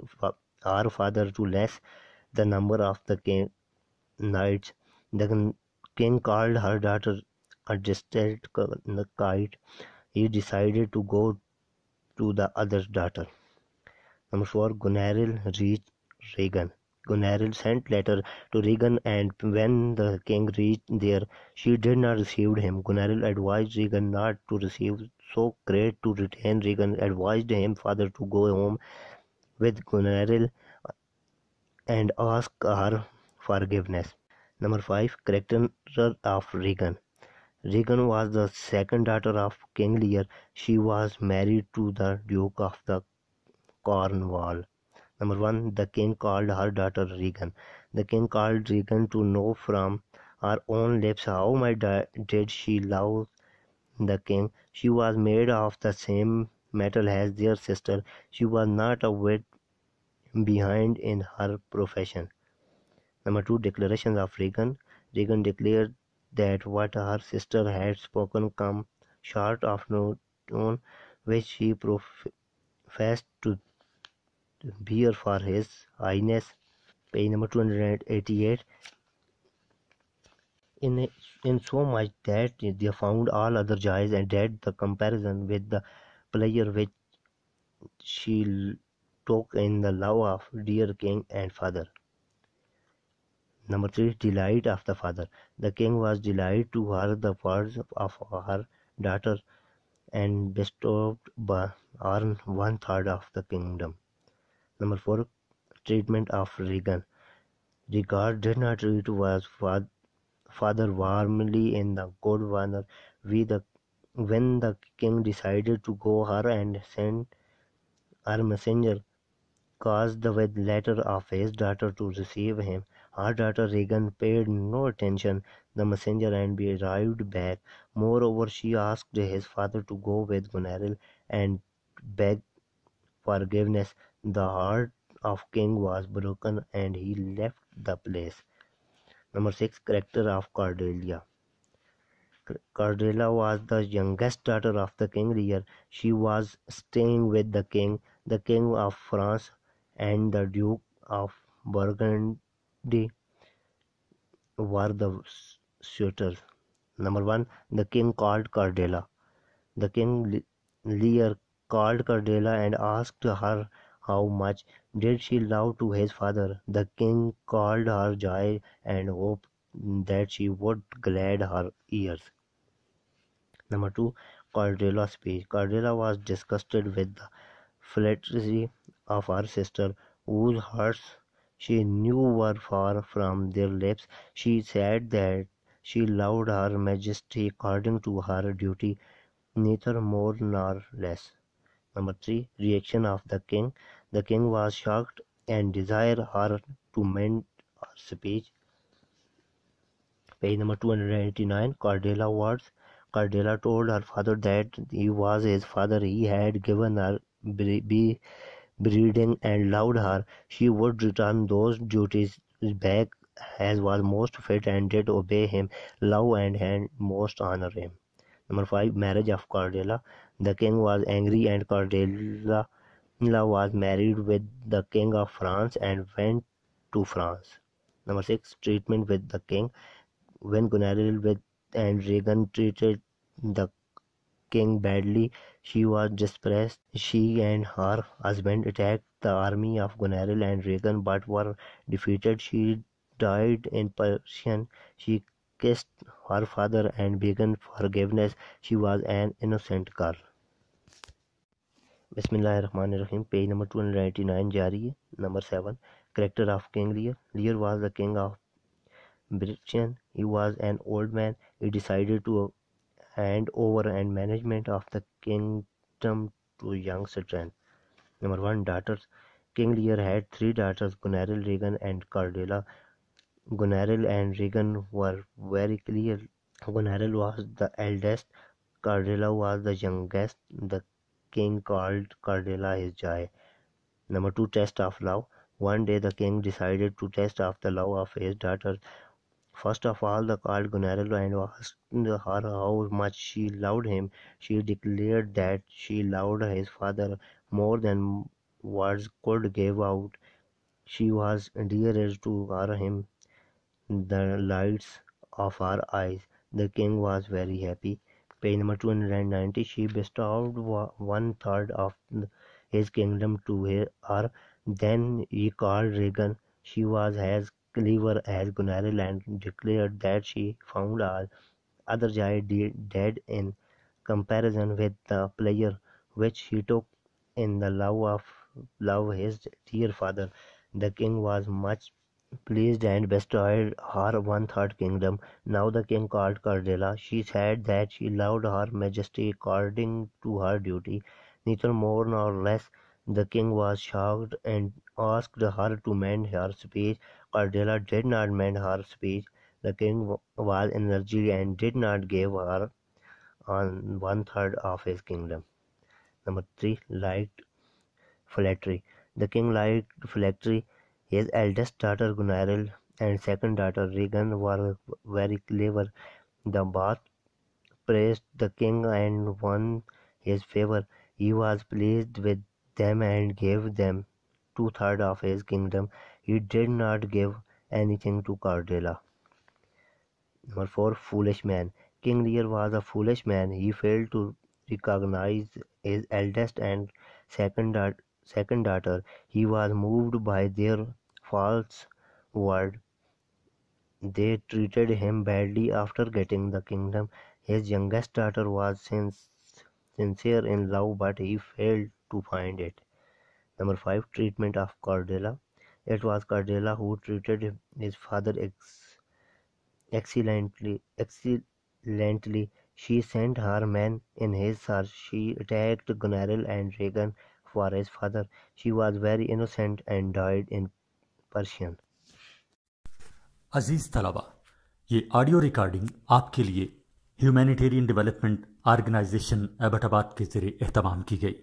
our father to less the number of the knights. The king called her daughter a distressed kite. He decided to go to the other daughter. Number four, Goneril reached Regan. Goneril sent letter to Regan and when the king reached there, she did not receive him. Goneril advised Regan not to receive, so great to retain Regan advised him father to go home with Goneril and ask her forgiveness. Number 5. Character of Regan Regan was the second daughter of King Lear. She was married to the Duke of the Cornwall. Number one, the king called her daughter Regan. The king called Regan to know from her own lips how much did she love the king. She was made of the same metal as their sister. She was not a whit behind in her profession. Number two, declarations of Regan. Regan declared that what her sister had spoken come short of no tone which she professed to beer for his highness page number 288 in in so much that they found all other joys and that the comparison with the pleasure which she took in the love of dear king and father. Number three delight of the father. The king was delighted to hear the words of her daughter and bestowed on one third of the kingdom Number four, treatment of Regan. Regard did not treat was father warmly in the good manner. We the when the king decided to go her and send her messenger caused the letter of his daughter to receive him. Her daughter Regan paid no attention the messenger and be arrived back. Moreover, she asked his father to go with Goneril and beg forgiveness. The heart of king was broken and he left the place. Number 6. Character of Cordelia Cordelia was the youngest daughter of the king Lear. She was staying with the king, the king of France, and the duke of Burgundy were the suitors. Number one, the king called Cordelia. The king Lear called Cordelia and asked her how much did she love to his father. The king called her joy and hoped that she would glad her ears. Number two, Cordelia's speech. Cordelia was disgusted with the flattery of her sister, whose hearts she knew were far from their lips. She said that she loved her majesty according to her duty, neither more nor less. Number three, reaction of the king. The king was shocked and desired her to mend her speech. Page number 289, Cordelia words. Cordelia told her father that he was his father. He had given her be breeding and loved her. She would return those duties back as was most fit and did obey him, love and hand most honor him. Number five, marriage of Cordelia. The king was angry and Cordelia was married with the king of France and went to France. Number six, treatment with the king. When Goneril with and Regan treated the king badly, she was distressed. She and her husband attacked the army of Goneril and Regan but were defeated. She died in Persian. She kissed her father and begged forgiveness. She was an innocent girl. Bismillahirrahmanirrahim. Page number 299 Jari. Number 7. Character of King Lear. Lear was the king of Britain. He was an old man. He decided to hand over and management of the kingdom to young strength. Number 1. Daughters. King Lear had three daughters, Goneril, Regan, and Cordelia. Goneril and Regan were very clear. Goneril was the eldest, Cordelia was the youngest. The king called Cordelia his joy. Number two, test of love. One day the king decided to test of the love of his daughter. First of all, the called Gunarello and asked her how much she loved him. She declared that she loved his father more than words could give out. She was dearer to him the lights of her eyes. The king was very happy. Page number 290. She bestowed one third of his kingdom to her. Then he called Regan. She was as clever as Goneril and declared that she found all other giants dead in comparison with the pleasure which he took in the love of love his dear father. The king was much pleased and bestowed her one-third kingdom. Now the king called Cordelia. She said that she loved her majesty according to her duty, neither more nor less. The king was shocked and asked her to mend her speech. Cordelia did not mend her speech. The king was energetic and did not give her on one third of his kingdom. Number three, liked flattery. The king liked flattery his eldest daughter Goneril and second daughter Regan were very clever. The both praised the king and won his favor. He was pleased with them and gave them two thirds of his kingdom. He did not give anything to Cordelia. Number four, foolish man. King Lear was a foolish man. He failed to recognize his eldest and second, second daughter. He was moved by their false word. They treated him badly after getting the kingdom. His youngest daughter was sincere in love, but he failed to find it. Number 5. Treatment of Cordelia. It was Cordelia who treated his father ex- excellently. Excellently, she sent her men in his search. She attacked Goneril and Regan for his father. She was very innocent and died in Persian. عزیز طلبہ یہ audio recording آپ کے لیے humanitarian development organization Abbott آباد کے ذریعے اہتمام کی گئی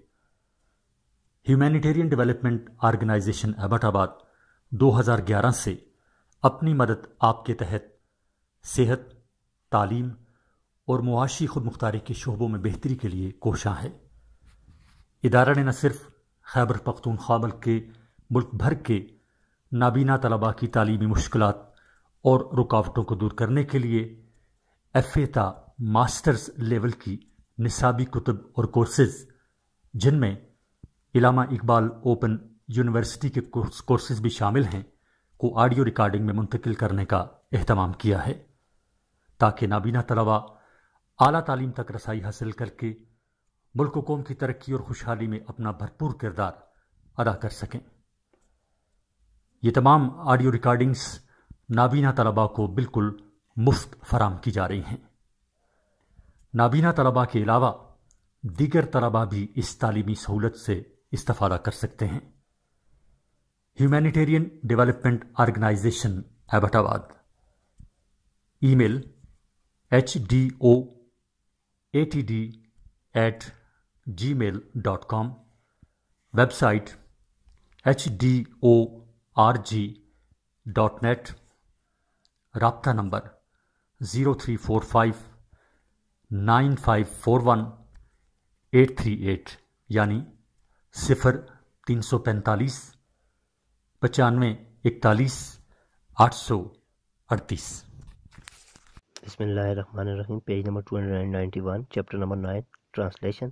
ہیومینیٹیرین ڈیولپمنٹ آرگنائزیشن ایبٹ آباد دو ہزار گیارہ سے اپنی مدد آپ کے تحت صحت، تعلیم اور معاشی خود مختاری کے شعبوں میں بہتری کے لیے کوشاں ہے ادارہ نے نہ صرف خیبر پختونخوا بلکہ ملک بھر کے نابینا طلبہ کی تعلیمی مشکلات اور رکاوٹوں کو دور کرنے کے لیے ایف اے تا ماسٹرز لیول کی نصابی کتب اور کورسز، جن میں علامہ اقبال اوپن یونیورسٹی کے کورسز بھی شامل ہیں، کو آڈیو ریکارڈنگ میں منتقل کرنے کا اہتمام کیا ہے، تاکہ نابینا طلباء اعلیٰ تعلیم تک رسائی حاصل کر کے ملک و قوم کی ترقی اور خوشحالی میں اپنا بھرپور کردار ادا کر سکیں۔ یہ تمام آڈیو ریکارڈنگز نابینا طلباء کو بالکل مفت فراہم کی جا رہی ہیں۔ نابینا طلباء کے علاوہ دیگر طلباء بھی اس تعلیمی سہولت سے استفادہ کر سکتے ہیں۔ Humanitarian development organization Abbottabad email H D O A T D at gmail dot com website H D O R G dot net رابطہ number zero three four five nine five four one eight three eight یعنی صفر تین سو پینتالیس پچانوے اکتالیس آٹھ سو اڑتیس. بسم اللہ الرحمن الرحیم page number two hundred ninety one chapter number nine translation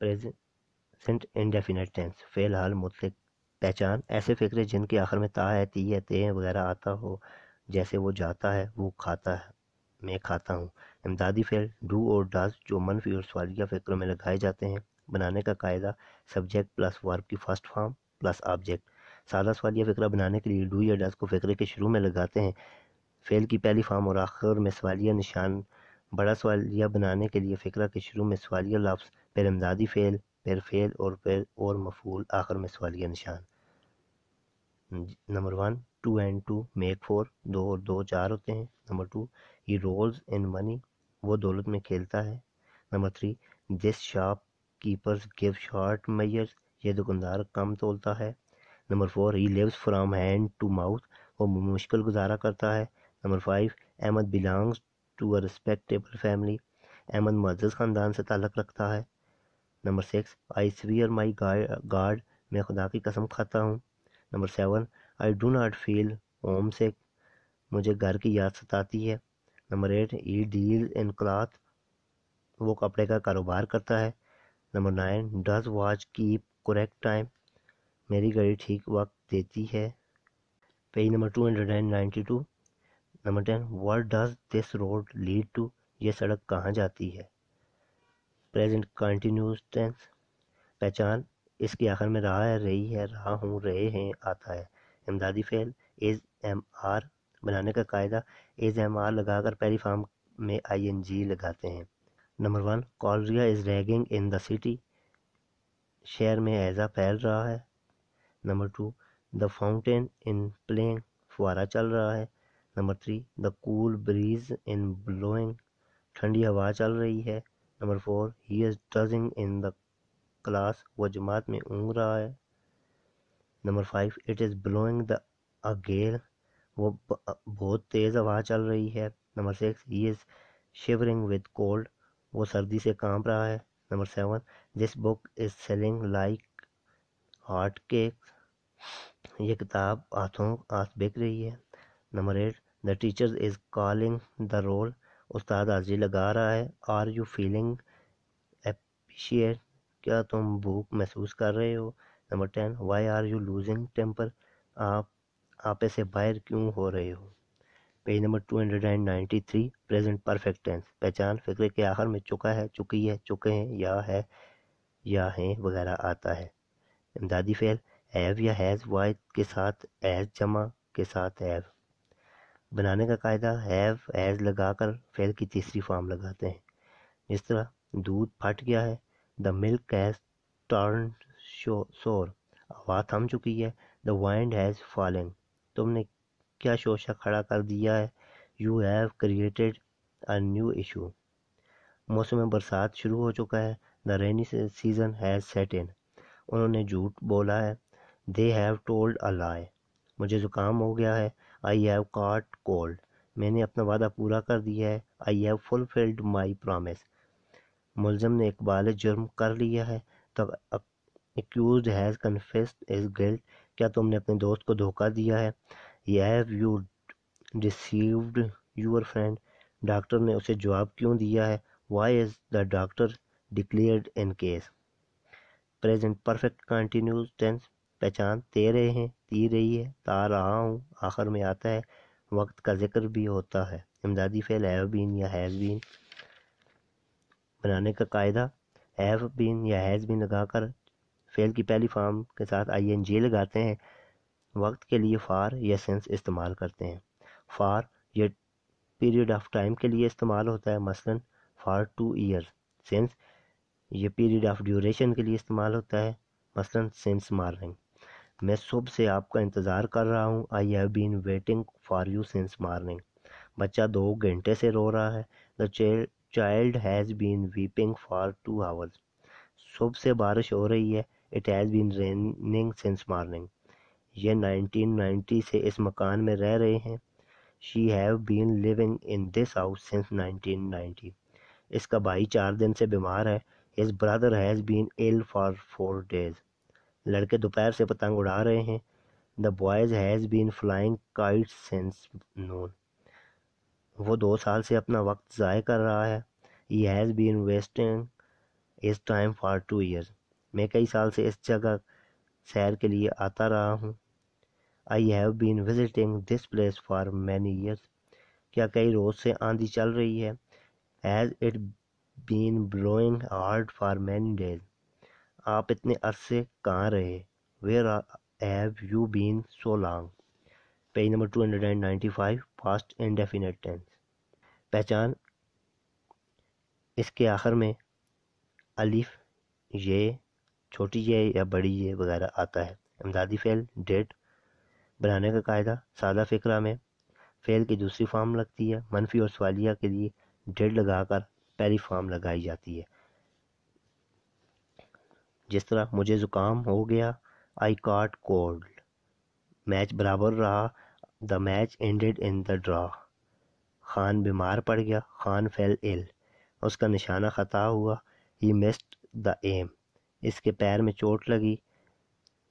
present indefinite tense فی الحال مطلق پہچان ایسے فقرے جن کے آخر میں تا ہے، تی ہے، تے وغیرہ آتا ہو، جیسے وہ جاتا ہے، وہ کھاتا ہے، میں کھاتا ہوں۔ امدادی فعل ڈو اور ڈاز جو منفی اور سوالیہ فقروں میں لگائے جاتے ہیں، بنانے کا قاعدہ سبجیکٹ پلس ورب کی فرسٹ فارم پلس آبجیکٹ سادہ سوالیہ فقرہ بنانے کے لیے ڈو یا ڈاز کو فقرے کے شروع میں لگاتے ہیں۔ فعل کی پہلی فارم اور آخر میں سوالیہ نشان بڑا سوالیہ بنانے کے لیے فقرہ کے شروع میں سوالیہ لفظ، پھر امدادی فعل، پھر فعل اور پھر اور مفعول، آخر میں سوالیہ نشان۔ Number one, two and two, make four, دو اور دو چار ہوتے ہیں۔ Number two, he rules in money, وہ دولت میں کھیلتا ہے۔ Number three this shopkeepers give short measures, یہ دکاندار کم تولتا ہے۔ Number four, he lives from hand to mouth, وہ مشکل گزارا کرتا ہے۔ Number five, Ahmad belongs to a respectable family Ahmad معزز خاندان سے تعلق رکھتا ہے۔ Number six I swear my god میں خدا کی قسم کھاتا ہوں۔ Number seven I do not feel homesick مجھے گھر کی یاد ستاتی ہے۔ Number eight he deal in cloth وہ کپڑے کا کاروبار کرتا ہے۔ Number nine this watch keep correct time میری گاڑی ٹھیک وقت دیتی ہے۔ Page number two hundred and ninety two number ten where does this road lead to یہ سڑک کہاں جاتی ہے؟ پریزنٹ کنٹینیوس ٹینس پہچان اس کے آخر میں رہا ہے، رہی ہے، رہا ہوں، رہے ہیں، آتا ہے۔ امدادی فعل از ایم آر بنانے کا قاعدہ از ایم آر لگا کر پہلی فارم میں آئی این جی لگاتے ہیں۔ Number one cholera is raging in the city شہر میں ایزا پھیل رہا ہے۔ Number two the fountain is playing فوارہ چل رہا ہے۔ Number three, the cool breeze is blowing, ٹھنڈی ہوا چل رہی ہے۔ Number four, he is dozing in the class, وہ جماعت میں اونگ رہا ہے۔ Number five, it is blowing the gale, وہ بہت تیز ہوا چل رہی ہے۔ Number six, he is shivering with cold, وہ سردی سے کانپ رہا ہے۔ Number seven, this book is selling like hot cake یہ کتاب ہاتھوں، ہاتھ بک رہی ہے۔ Number eight the teacher is calling the roll استاد حاضری لگا رہا ہے آر یو فیلنگ اپریشیٹ کیا تم بھوک محسوس کر رہے ہو؟ Number ten why are you losing temper آپ آپے سے باہر کیوں ہو رہے ہو؟ Page number two hundred and ninety three present perfect tense پہچان فکرے کے آخر میں چکا ہے، چکی ہے، چکے ہیں، یا ہے، یا ہیں وغیرہ آتا ہے۔ امدادی فعل ہیو یا ہیز وائد کے ساتھ ایز جمع کے ساتھ ہیو بنانے کا قاعدہ ہیو ایز لگا کر فیل کی تیسری فارم لگاتے ہیں۔ جس طرح دودھ پھٹ گیا ہے دا ملک ہیز ٹرن سور ہوا تھم چکی ہے دا وائنڈ ہیز فالنگ تم نے کیا شوشہ کھڑا کر دیا ہے؟ You have created a new issue موسم برسات شروع ہو چکا ہے the rainy season has set in انہوں نے جھوٹ بولا ہے دے ہیو ٹولڈ اے لائے مجھے زکام ہو گیا ہے آئی ہیو کاٹ کولڈ میں نے اپنا وعدہ پورا کر دیا ہے. I have fulfilled my promise ملزم نے اقبال جرم کر لیا ہے. تو accused has confessed his guilt کیا تم نے اپنے دوست کو دھوکہ دیا ہے؟ Have you deceived your friend doctor نے اسے جواب کیوں دیا ہے؟ Why is the doctor declared in case present perfect continuous tense پہچان دے رہے ہیں، دی رہی ہے، تا رہا ہوں، آخر میں آتا ہے، وقت کا ذکر بھی ہوتا ہے۔ امدادی فعل ہیو بین یا ہیز بین۔ بنانے کا قاعدہ ہیو بین یا ہیز بین لگا کر فعل کی پہلی فارم کے ساتھ آئی این جی لگاتے ہیں۔ وقت کے لیے فار یا سینس استعمال کرتے ہیں۔ فار یہ پیریڈ آف ٹائم کے لیے استعمال ہوتا ہے، مثلا فار ٹو ایئر سینس یہ پیریڈ آف ڈیوریشن کے لیے استعمال ہوتا ہے، مثلا سینس مارننگ۔ میں صبح سے آپ کا انتظار کر رہا ہوں۔ I have been waiting for you since morning بچہ دو گھنٹے سے رو رہا ہے۔ The child has been weeping for two hours صبح سے بارش ہو رہی ہے۔ It has been raining since morning یہ نائنٹین نائنٹی سے اس مکان میں رہ رہے ہیں۔ She have been living in this house since nineteen ninety اس کا بھائی چار دن سے بیمار ہے۔ His brother has been ill for four days لڑکے دوپہر سے پتنگ اڑا رہے ہیں۔ The boys has been flying kite since noon وہ دو سال سے اپنا وقت ضائع کر رہا ہے۔ He has been wasting his time for two years میں کئی سال سے اس جگہ سیر کے لیے آتا رہا ہوں۔ I have been visiting this place for many years کیا کئی روز سے آندھی چل رہی ہے۔ Has it been blowing hard for many days آپ اتنے عرصے کہاں رہے؟ Where have you been so long page number two hundred and ninety five past indefinite tense پہچان اس کے آخر میں الف، یہ، چھوٹی یہ یا بڑی یہ وغیرہ آتا ہے۔ امدادی فعل ڈیٹ بنانے کا قاعدہ، سادہ فقرہ میں فعل کی دوسری فارم لگتی ہے۔ منفی اور سوالیہ کے لیے ڈیٹ لگا کر پہلی فارم لگائی جاتی ہے۔ جس طرح مجھے زکام ہو گیا آئی کاٹ کولڈ میچ برابر رہا the match ended in the draw Khan بیمار پڑ گیا، خان فیل ایل اس کا نشانہ خطا ہوا ہی مسڈ دا ایم اس کے پیر میں چوٹ لگی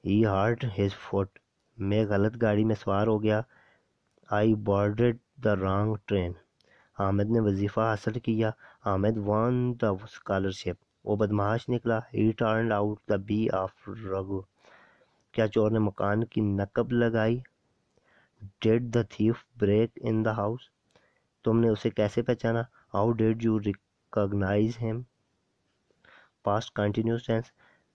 ہی ہارٹ ہز فٹ میں غلط گاڑی میں سوار ہو گیا I boarded the wrong train Hamid نے وظیفہ حاصل کیا حامد وان دا اسکالرشپ وہ بدماش نکلا۔ He turned out the be of rogue کیا چور نے مکان کی نقب لگائی؟ Did the thief break in the house تم نے اسے کیسے پہچانا؟ How did you recognize him past continuous tense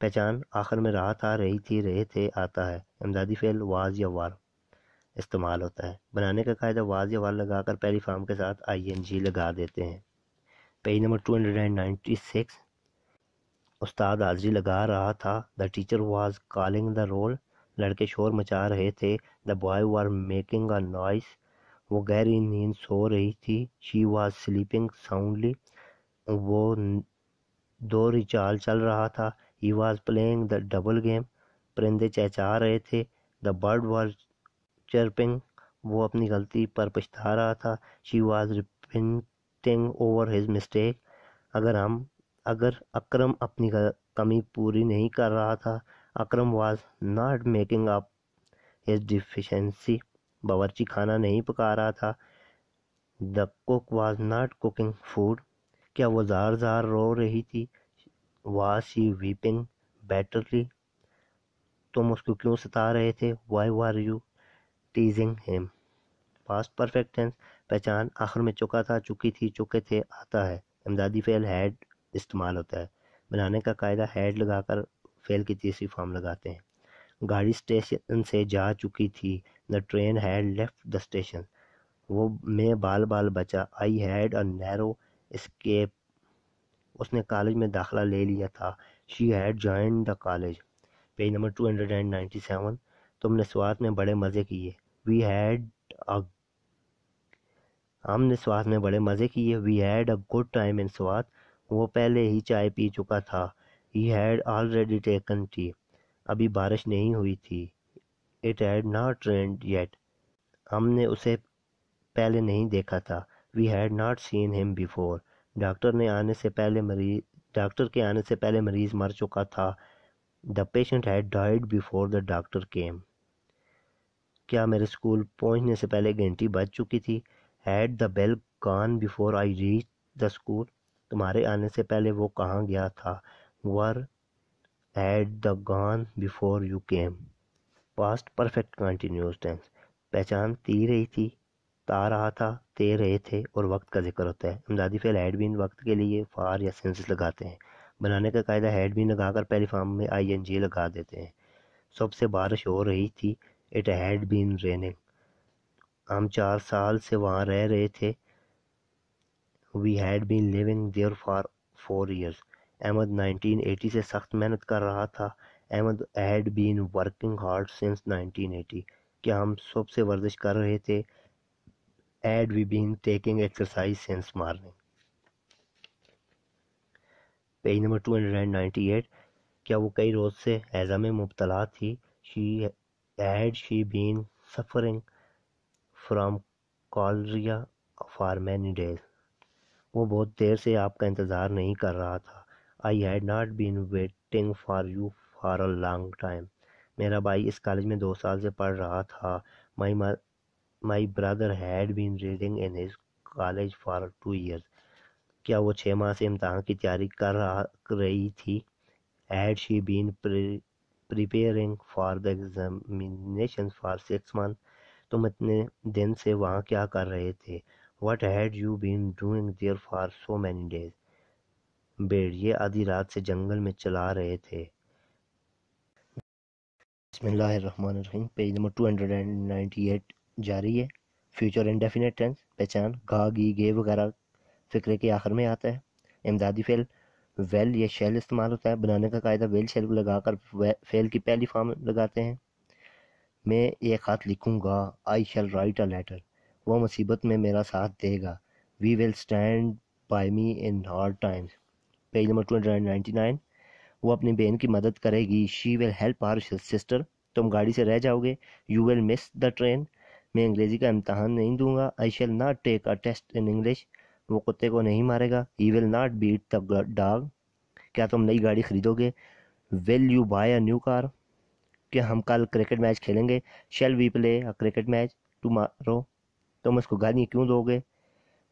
پہچان آخر میں رات آ رہی تھی، رہے تھے، آتا ہے۔ امدادی فعل واز یا وار استعمال ہوتا ہے۔ بنانے کا قاعدہ واز یا وار لگا کر پہلی فارم کے ساتھ آئی این جی لگا دیتے ہیں۔ Page number two hundred and ninety six استاد حاضری لگا رہا تھا۔ The teacher was calling the roll لڑکے شور مچا رہے تھے۔ The boy were making a noise وہ گہری نیند سو رہی تھی۔ شی واز سلیپنگ ساؤنڈلی وہ دو ریچال چل رہا تھا۔ He was playing the double game پرندے چہچا رہے تھے۔ دا برڈ واز چرپنگ وہ اپنی غلطی پر پچھتا رہا تھا۔ She was repenting over his mistake اگر ہم اگر اکرم اپنی کمی پوری نہیں کر رہا تھا، Akram was not making up his deficiency باورچی کھانا نہیں پکا رہا تھا۔ The cook was not cooking food کیا وہ زار زار رو رہی تھی؟ واز سی ویپنگ بیٹرلی تم اس کو کیوں ستا رہے تھے؟ Why were you teasing him past perfect tense پہچان آخر میں چکا تھا، چکی تھی، چکے تھے، آتا ہے۔ امدادی فیل ہیڈ استعمال ہوتا ہے۔ بنانے کا قاعدہ ہیڈ لگا کر فیل کی تیسری فارم لگاتے ہیں۔ گاڑی اسٹیشن سے جا چکی تھی۔ The train had left the station وہ میں بال بال بچا۔ آئی ہیڈ اور نیرو اسکیپ اس نے کالج میں داخلہ لے لیا تھا۔ She had join the college page number two hundred and ninety seven تم نے سوات میں بڑے مزے کیے۔ وی ہیڈ ہم نے سوات میں بڑے مزے کیے۔ We had a good time in Swat. وہ پہلے ہی چائے پی چکا تھا۔ He had already taken tea ابھی بارش نہیں ہوئی تھی۔ It had not rained yet ہم نے اسے پہلے نہیں دیکھا تھا۔ وی ہیڈ ناٹ سین ہم بیفور ڈاکٹر نے آنے سے پہلے مریض، ڈاکٹر کے آنے سے پہلے مریض مر چکا تھا۔ The patient had died before the doctor came کیا میرے اسکول پہنچنے سے پہلے گھنٹی بج چکی تھی؟ Had the bell gone before I reach the school تمہارے آنے سے پہلے وہ کہاں گیا تھا؟ Were ate the gone before you came. Past perfect continuous tense. پہچان تی رہی تھی، تا رہا تھا، تے رہے تھے اور وقت کا ذکر ہوتا ہے۔ امدادی فعل ہیڈ بین وقت کے لیے فار یا سینسز لگاتے ہیں۔ بنانے کا قاعدہ ہیڈ بین لگا کر پہلی فارم میں آئی این جی لگا دیتے ہیں۔ سب سے بارش ہو رہی تھی اٹ ہیڈ بین ریننگ۔ ہم چار سال سے وہاں رہ رہے تھے۔ We had been living there for four years Ahmad nineteen eighty سے سخت محنت کر رہا تھا۔ Ahmad had been working hard since nineteen eighty کیا ہم سب سے ورزش کر رہے تھے؟ Had we been taking exercise since morning page number two hundred and ninety eight کیا وہ کئی روز سے ایزا میں مبتلا تھی؟ She had she been suffering from cholera for many days وہ بہت دیر سے آپ کا انتظار نہیں کر رہا تھا۔ I had not been waiting for you for a long time. میرا بھائی اس کالج میں دو سال سے پڑھ رہا تھا۔ My my brother had been reading in his college for two years کیا وہ چھ ماہ سے امتحان کی تیاری کر رہا رہی تھی؟ Had she been preparing for the examination for six month. تم اتنے دن سے وہاں کیا کر رہے تھے؟ What had you been doing there for so many days بیڑ یہ آدھی رات سے جنگل میں چلا رہے تھے۔ بسم اللہ الرحمن الرحیم۔ پیج نمبر 298 جاری ہے۔ فیوچر انڈیفینیٹ ٹینس پہچان، گا، گی، گے وغیرہ فکرے کے آخر میں آتا ہے۔ امدادی فیل ویل یا شیل استعمال ہوتا ہے۔ بنانے کا قاعدہ ویل، شیل کو لگا کر فیل کی پہلی فارم لگاتے ہیں۔ میں یہ خط لکھوں گا۔ I shall write a letter وہ مصیبت میں میرا ساتھ دے گا۔ We will stand by me in hard time page number two hundred ninety nine وہ اپنی بہن کی مدد کرے گی۔ She will help her sister تم گاڑی سے رہ جاؤ گے۔ You will miss the train میں انگریزی کا امتحان نہیں دوں گا۔ I shall not take a test in English وہ کتے کو نہیں مارے گا۔ He will not beat the dog کیا تم نئی گاڑی خریدو گے؟ Will you buy a new car کیا ہم کل کرکٹ میچ کھیلیں گے؟ Shall we play a cricket match tomorrow تم اس کو گالیاں کیوں دو گے؟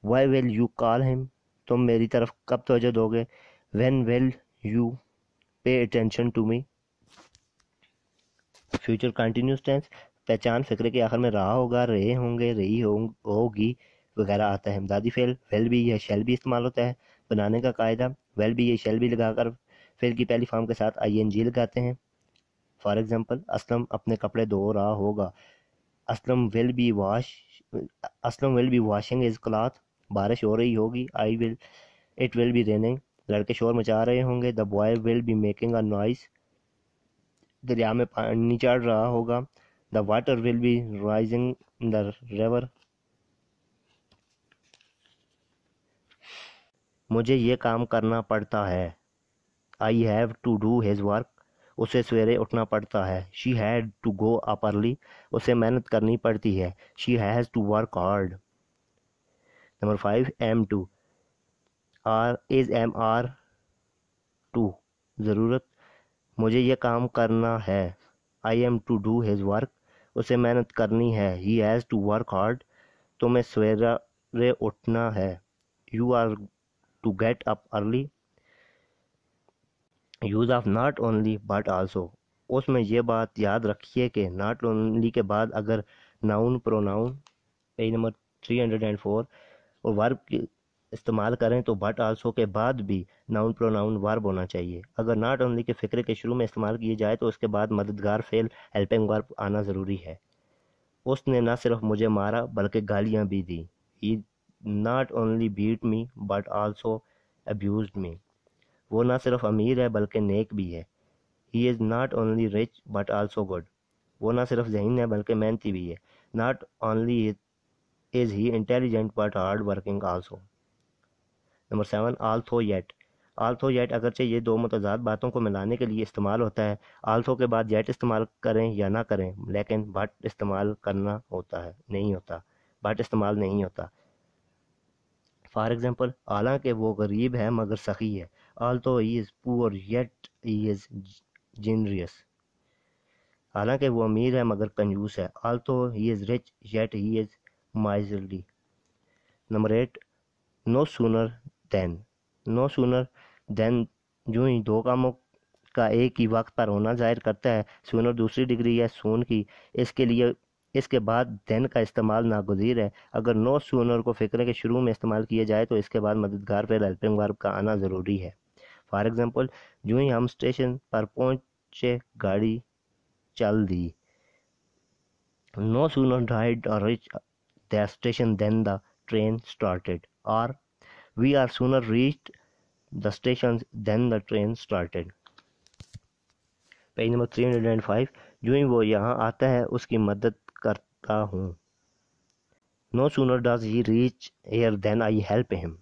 Why will you call him تم میری طرف کب توجہ دو گے؟ When will you pay attention to me future continuous tense پہچان فکرے کے آخر میں رہا ہوگا، رہے ہوں گے، رہی ہوگی وغیرہ آتا ہے۔ امدادی فیل ویل بھی یا شیل بھی استعمال ہوتا ہے۔ بنانے کا قاعدہ ویل بھی یا شیل بھی لگا کر فیل کی پہلی فارم کے ساتھ آئی این جی لگاتے ہیں۔ فار ایگزامپل اسلم اپنے کپڑے دھو رہا ہوگا۔ Aslam will be wash Aslam will be washing his cloth بارش ہو رہی ہوگی آئی ول اٹ ول بی رینگ لڑکے شور مچا رہے ہوں گے the boy will be making a noise دریا میں پانی چڑھ رہا ہوگا the water will be rising in the river مجھے یہ کام کرنا پڑتا ہے۔ I have to do his work اسے سویرے اٹھنا پڑتا ہے۔ She had to go up early اسے محنت کرنی پڑتی ہے۔ She has to work hard number five am to are is am are to ضرورت مجھے یہ کام کرنا ہے۔ I am to do his work اسے محنت کرنی ہے۔ He has to work hard تمہیں سویرے اٹھنا ہے۔ You are to get up early use of not only but also اس میں یہ بات یاد رکھیے کہ ناٹ اونلی کے بعد اگر noun pronoun page number three hundred and four اور ورب استعمال کریں تو بٹ آلسو کے بعد بھی ناؤن پرو ناؤن ورب ہونا چاہیے۔ اگر ناٹ اونلی کے فکرے کے شروع میں استعمال کیے جائے تو اس کے بعد مددگار فیل ہیلپنگ ورب آنا ضروری ہے۔ اس نے نہ صرف مجھے مارا بلکہ گالیاں بھی دی he not only beat me but also abused me وہ نہ صرف امیر ہے بلکہ نیک بھی ہے۔ He is not only rich but also good وہ نہ صرف ذہین ہے بلکہ محنتی بھی ہے۔ Not only is he intelligent but hard working also number seven although yet also yet اگرچہ یہ دو متضاد باتوں کو ملانے کے لیے استعمال ہوتا ہے آلتھو کے بعد یٹ استعمال کریں یا نہ کریں، لیکن بٹ استعمال کرنا ہوتا ہے، نہیں ہوتا۔ بٹ استعمال نہیں ہوتا۔ فار ایگزامپل حالانکہ وہ غریب ہے مگر سخی ہے۔ although he is poor yet he is generous. حالانکہ وہ امیر ہے مگر کنجوس ہے. Although he is rich yet he is miserly. Number eight no sooner than no sooner than جو ہی دو کاموں کا ایک ہی وقت پر ہونا ظاہر کرتا ہے، سونر دوسری ڈگری ہے سون کی، اس کے لیے، اس کے بعد دین کا استعمال ناگزیر ہے. اگر نو سونر کو فکرے کے شروع میں استعمال کیا جائے تو اس کے بعد مددگار پہ ہیلپنگ وارب کا آنا ضروری ہے۔ فار ایگزامپل جو ہی ہم اسٹیشن پر پہنچے گاڑی چل دی no sooner did or reach the station than the train started or we are sooner reached the station than the train started page number three hundred and five جو ہی وہ یہاں آتا ہے اس کی مدد کرتا ہوں no sooner does he reach here than I help him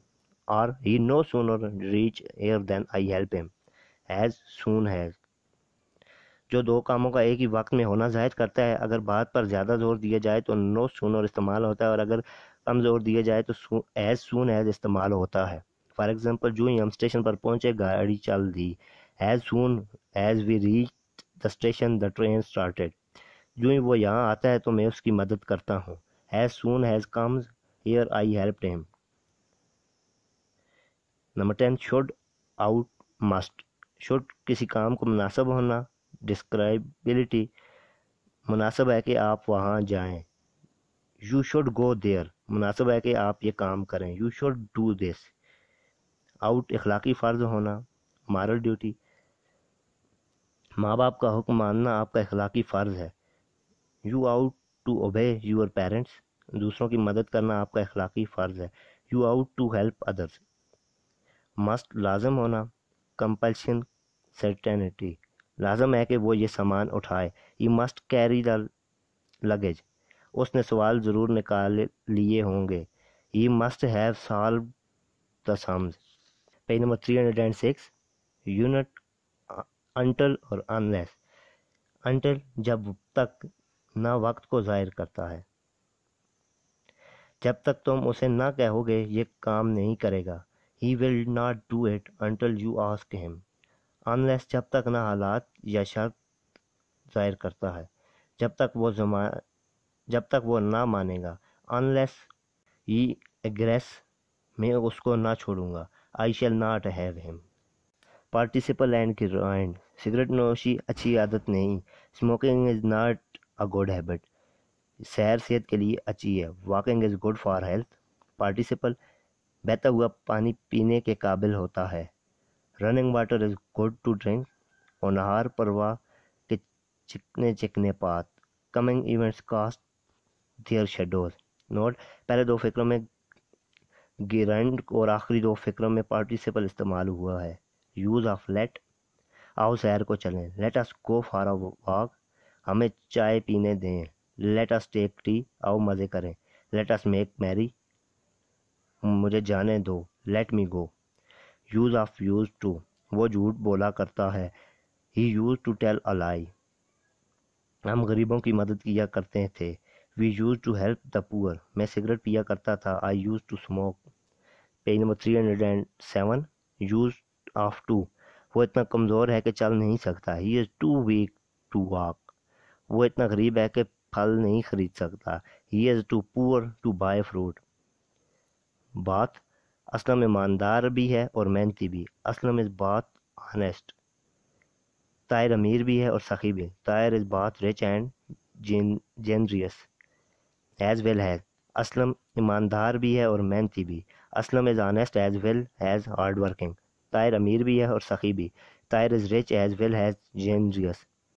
or he no sooner reach here than I help him as soon as. جو دو کاموں کا ایک ہی وقت میں ہونا ظاہر کرتا ہے، اگر بات پر زیادہ زور دیا جائے تو نو سونر استعمال ہوتا ہے، اور اگر کم زور دیا جائے تو ایز سون ایز استعمال ہوتا ہے۔ فار ایگزامپل جو ہی ہم اسٹیشن پر پہنچے، گاڑی چل دی۔ As soon as we reach the station the train started جو ہی وہ یہاں آتا ہے تو میں اس کی مدد کرتا ہوں۔ As soon he's comes here I help him number ten should ought must should کسی کام کو مناسب ہونا ڈسکرائبلٹی مناسب ہے کہ آپ وہاں جائیں یو شوڈ گو دیئر مناسب ہے کہ آپ یہ کام کریں you should do this ought اخلاقی فرض ہونا مارل ڈیوٹی ماں باپ کا حکم ماننا آپ کا اخلاقی فرض ہے you ought to obey your parents دوسروں کی مدد کرنا آپ کا اخلاقی فرض ہے you ought to help others must لازم ہونا کمپلشن سرٹینٹی لازم ہے کہ وہ یہ سامان اٹھائے۔ You must carry the luggage اس نے سوال ضرور نکال لیے ہوں گے۔ یہ must have solve the sums page number three hundred and six unit until اور انلیس انٹل جب تک نہ وقت کو ظاہر کرتا ہے۔ جب تک تم اسے نہ کہو گے، یہ کام نہیں کرے گا۔ He will not do it until you ask him unless جب تک نہ حالات یا شرط ظاہر کرتا ہے، جب تک وہ زما، جب تک وہ نہ مانے گا انلیس ہی اگریس میں اس کو نہ چھوڑوں گا۔ I shall not have him participle and کی رائنڈ سگریٹ نوشی اچھی عادت نہیں۔ Smoking is not a good habit سیر صحت کے لیے اچھی ہے۔ Walking is good for health participle بہتا ہوا پانی پینے کے قابل ہوتا ہے۔ Running water is good to drink اور نہار پرواہ کے چکنے چکنے پات۔ Coming events cast their schedule note پہلے دو فکروں میں گیرنڈ اور آخری دو فکروں میں پارٹیسپل استعمال ہوا ہے۔ یوز آف لیٹ آؤ سیر کو چلیں۔ Let us go for a walk ہمیں چائے پینے دیں۔ لیٹ اس ٹیک ٹی آؤ مزے کریں۔ لیٹ اس میک میری مجھے جانے دو let me go use of use to وہ جھوٹ بولا کرتا ہے۔ He use to tell a lie ہم غریبوں کی مدد کیا کرتے تھے۔ We use to help the poor میں سگریٹ پیا کرتا تھا۔ I use to smoke page number three hundred and seven use of to وہ اتنا کمزور ہے کہ چل نہیں سکتا۔ He is too weak to walk وہ اتنا غریب ہے کہ پھل نہیں خرید سکتا۔ He is too poor to buy fruit بات اسلم ایماندار بھی ہے اور محنتی بھی۔ اسلم از بات آنیسٹ طاہر امیر بھی ہے اور سخی بھی۔ Tahir is both rich and generous as well as Aslam ایماندار بھی ہے اور محنتی بھی۔ Aslam is honest as well as hard working Tahir امیر بھی ہے اور سخی بھی۔ Tahir is rich as well as generous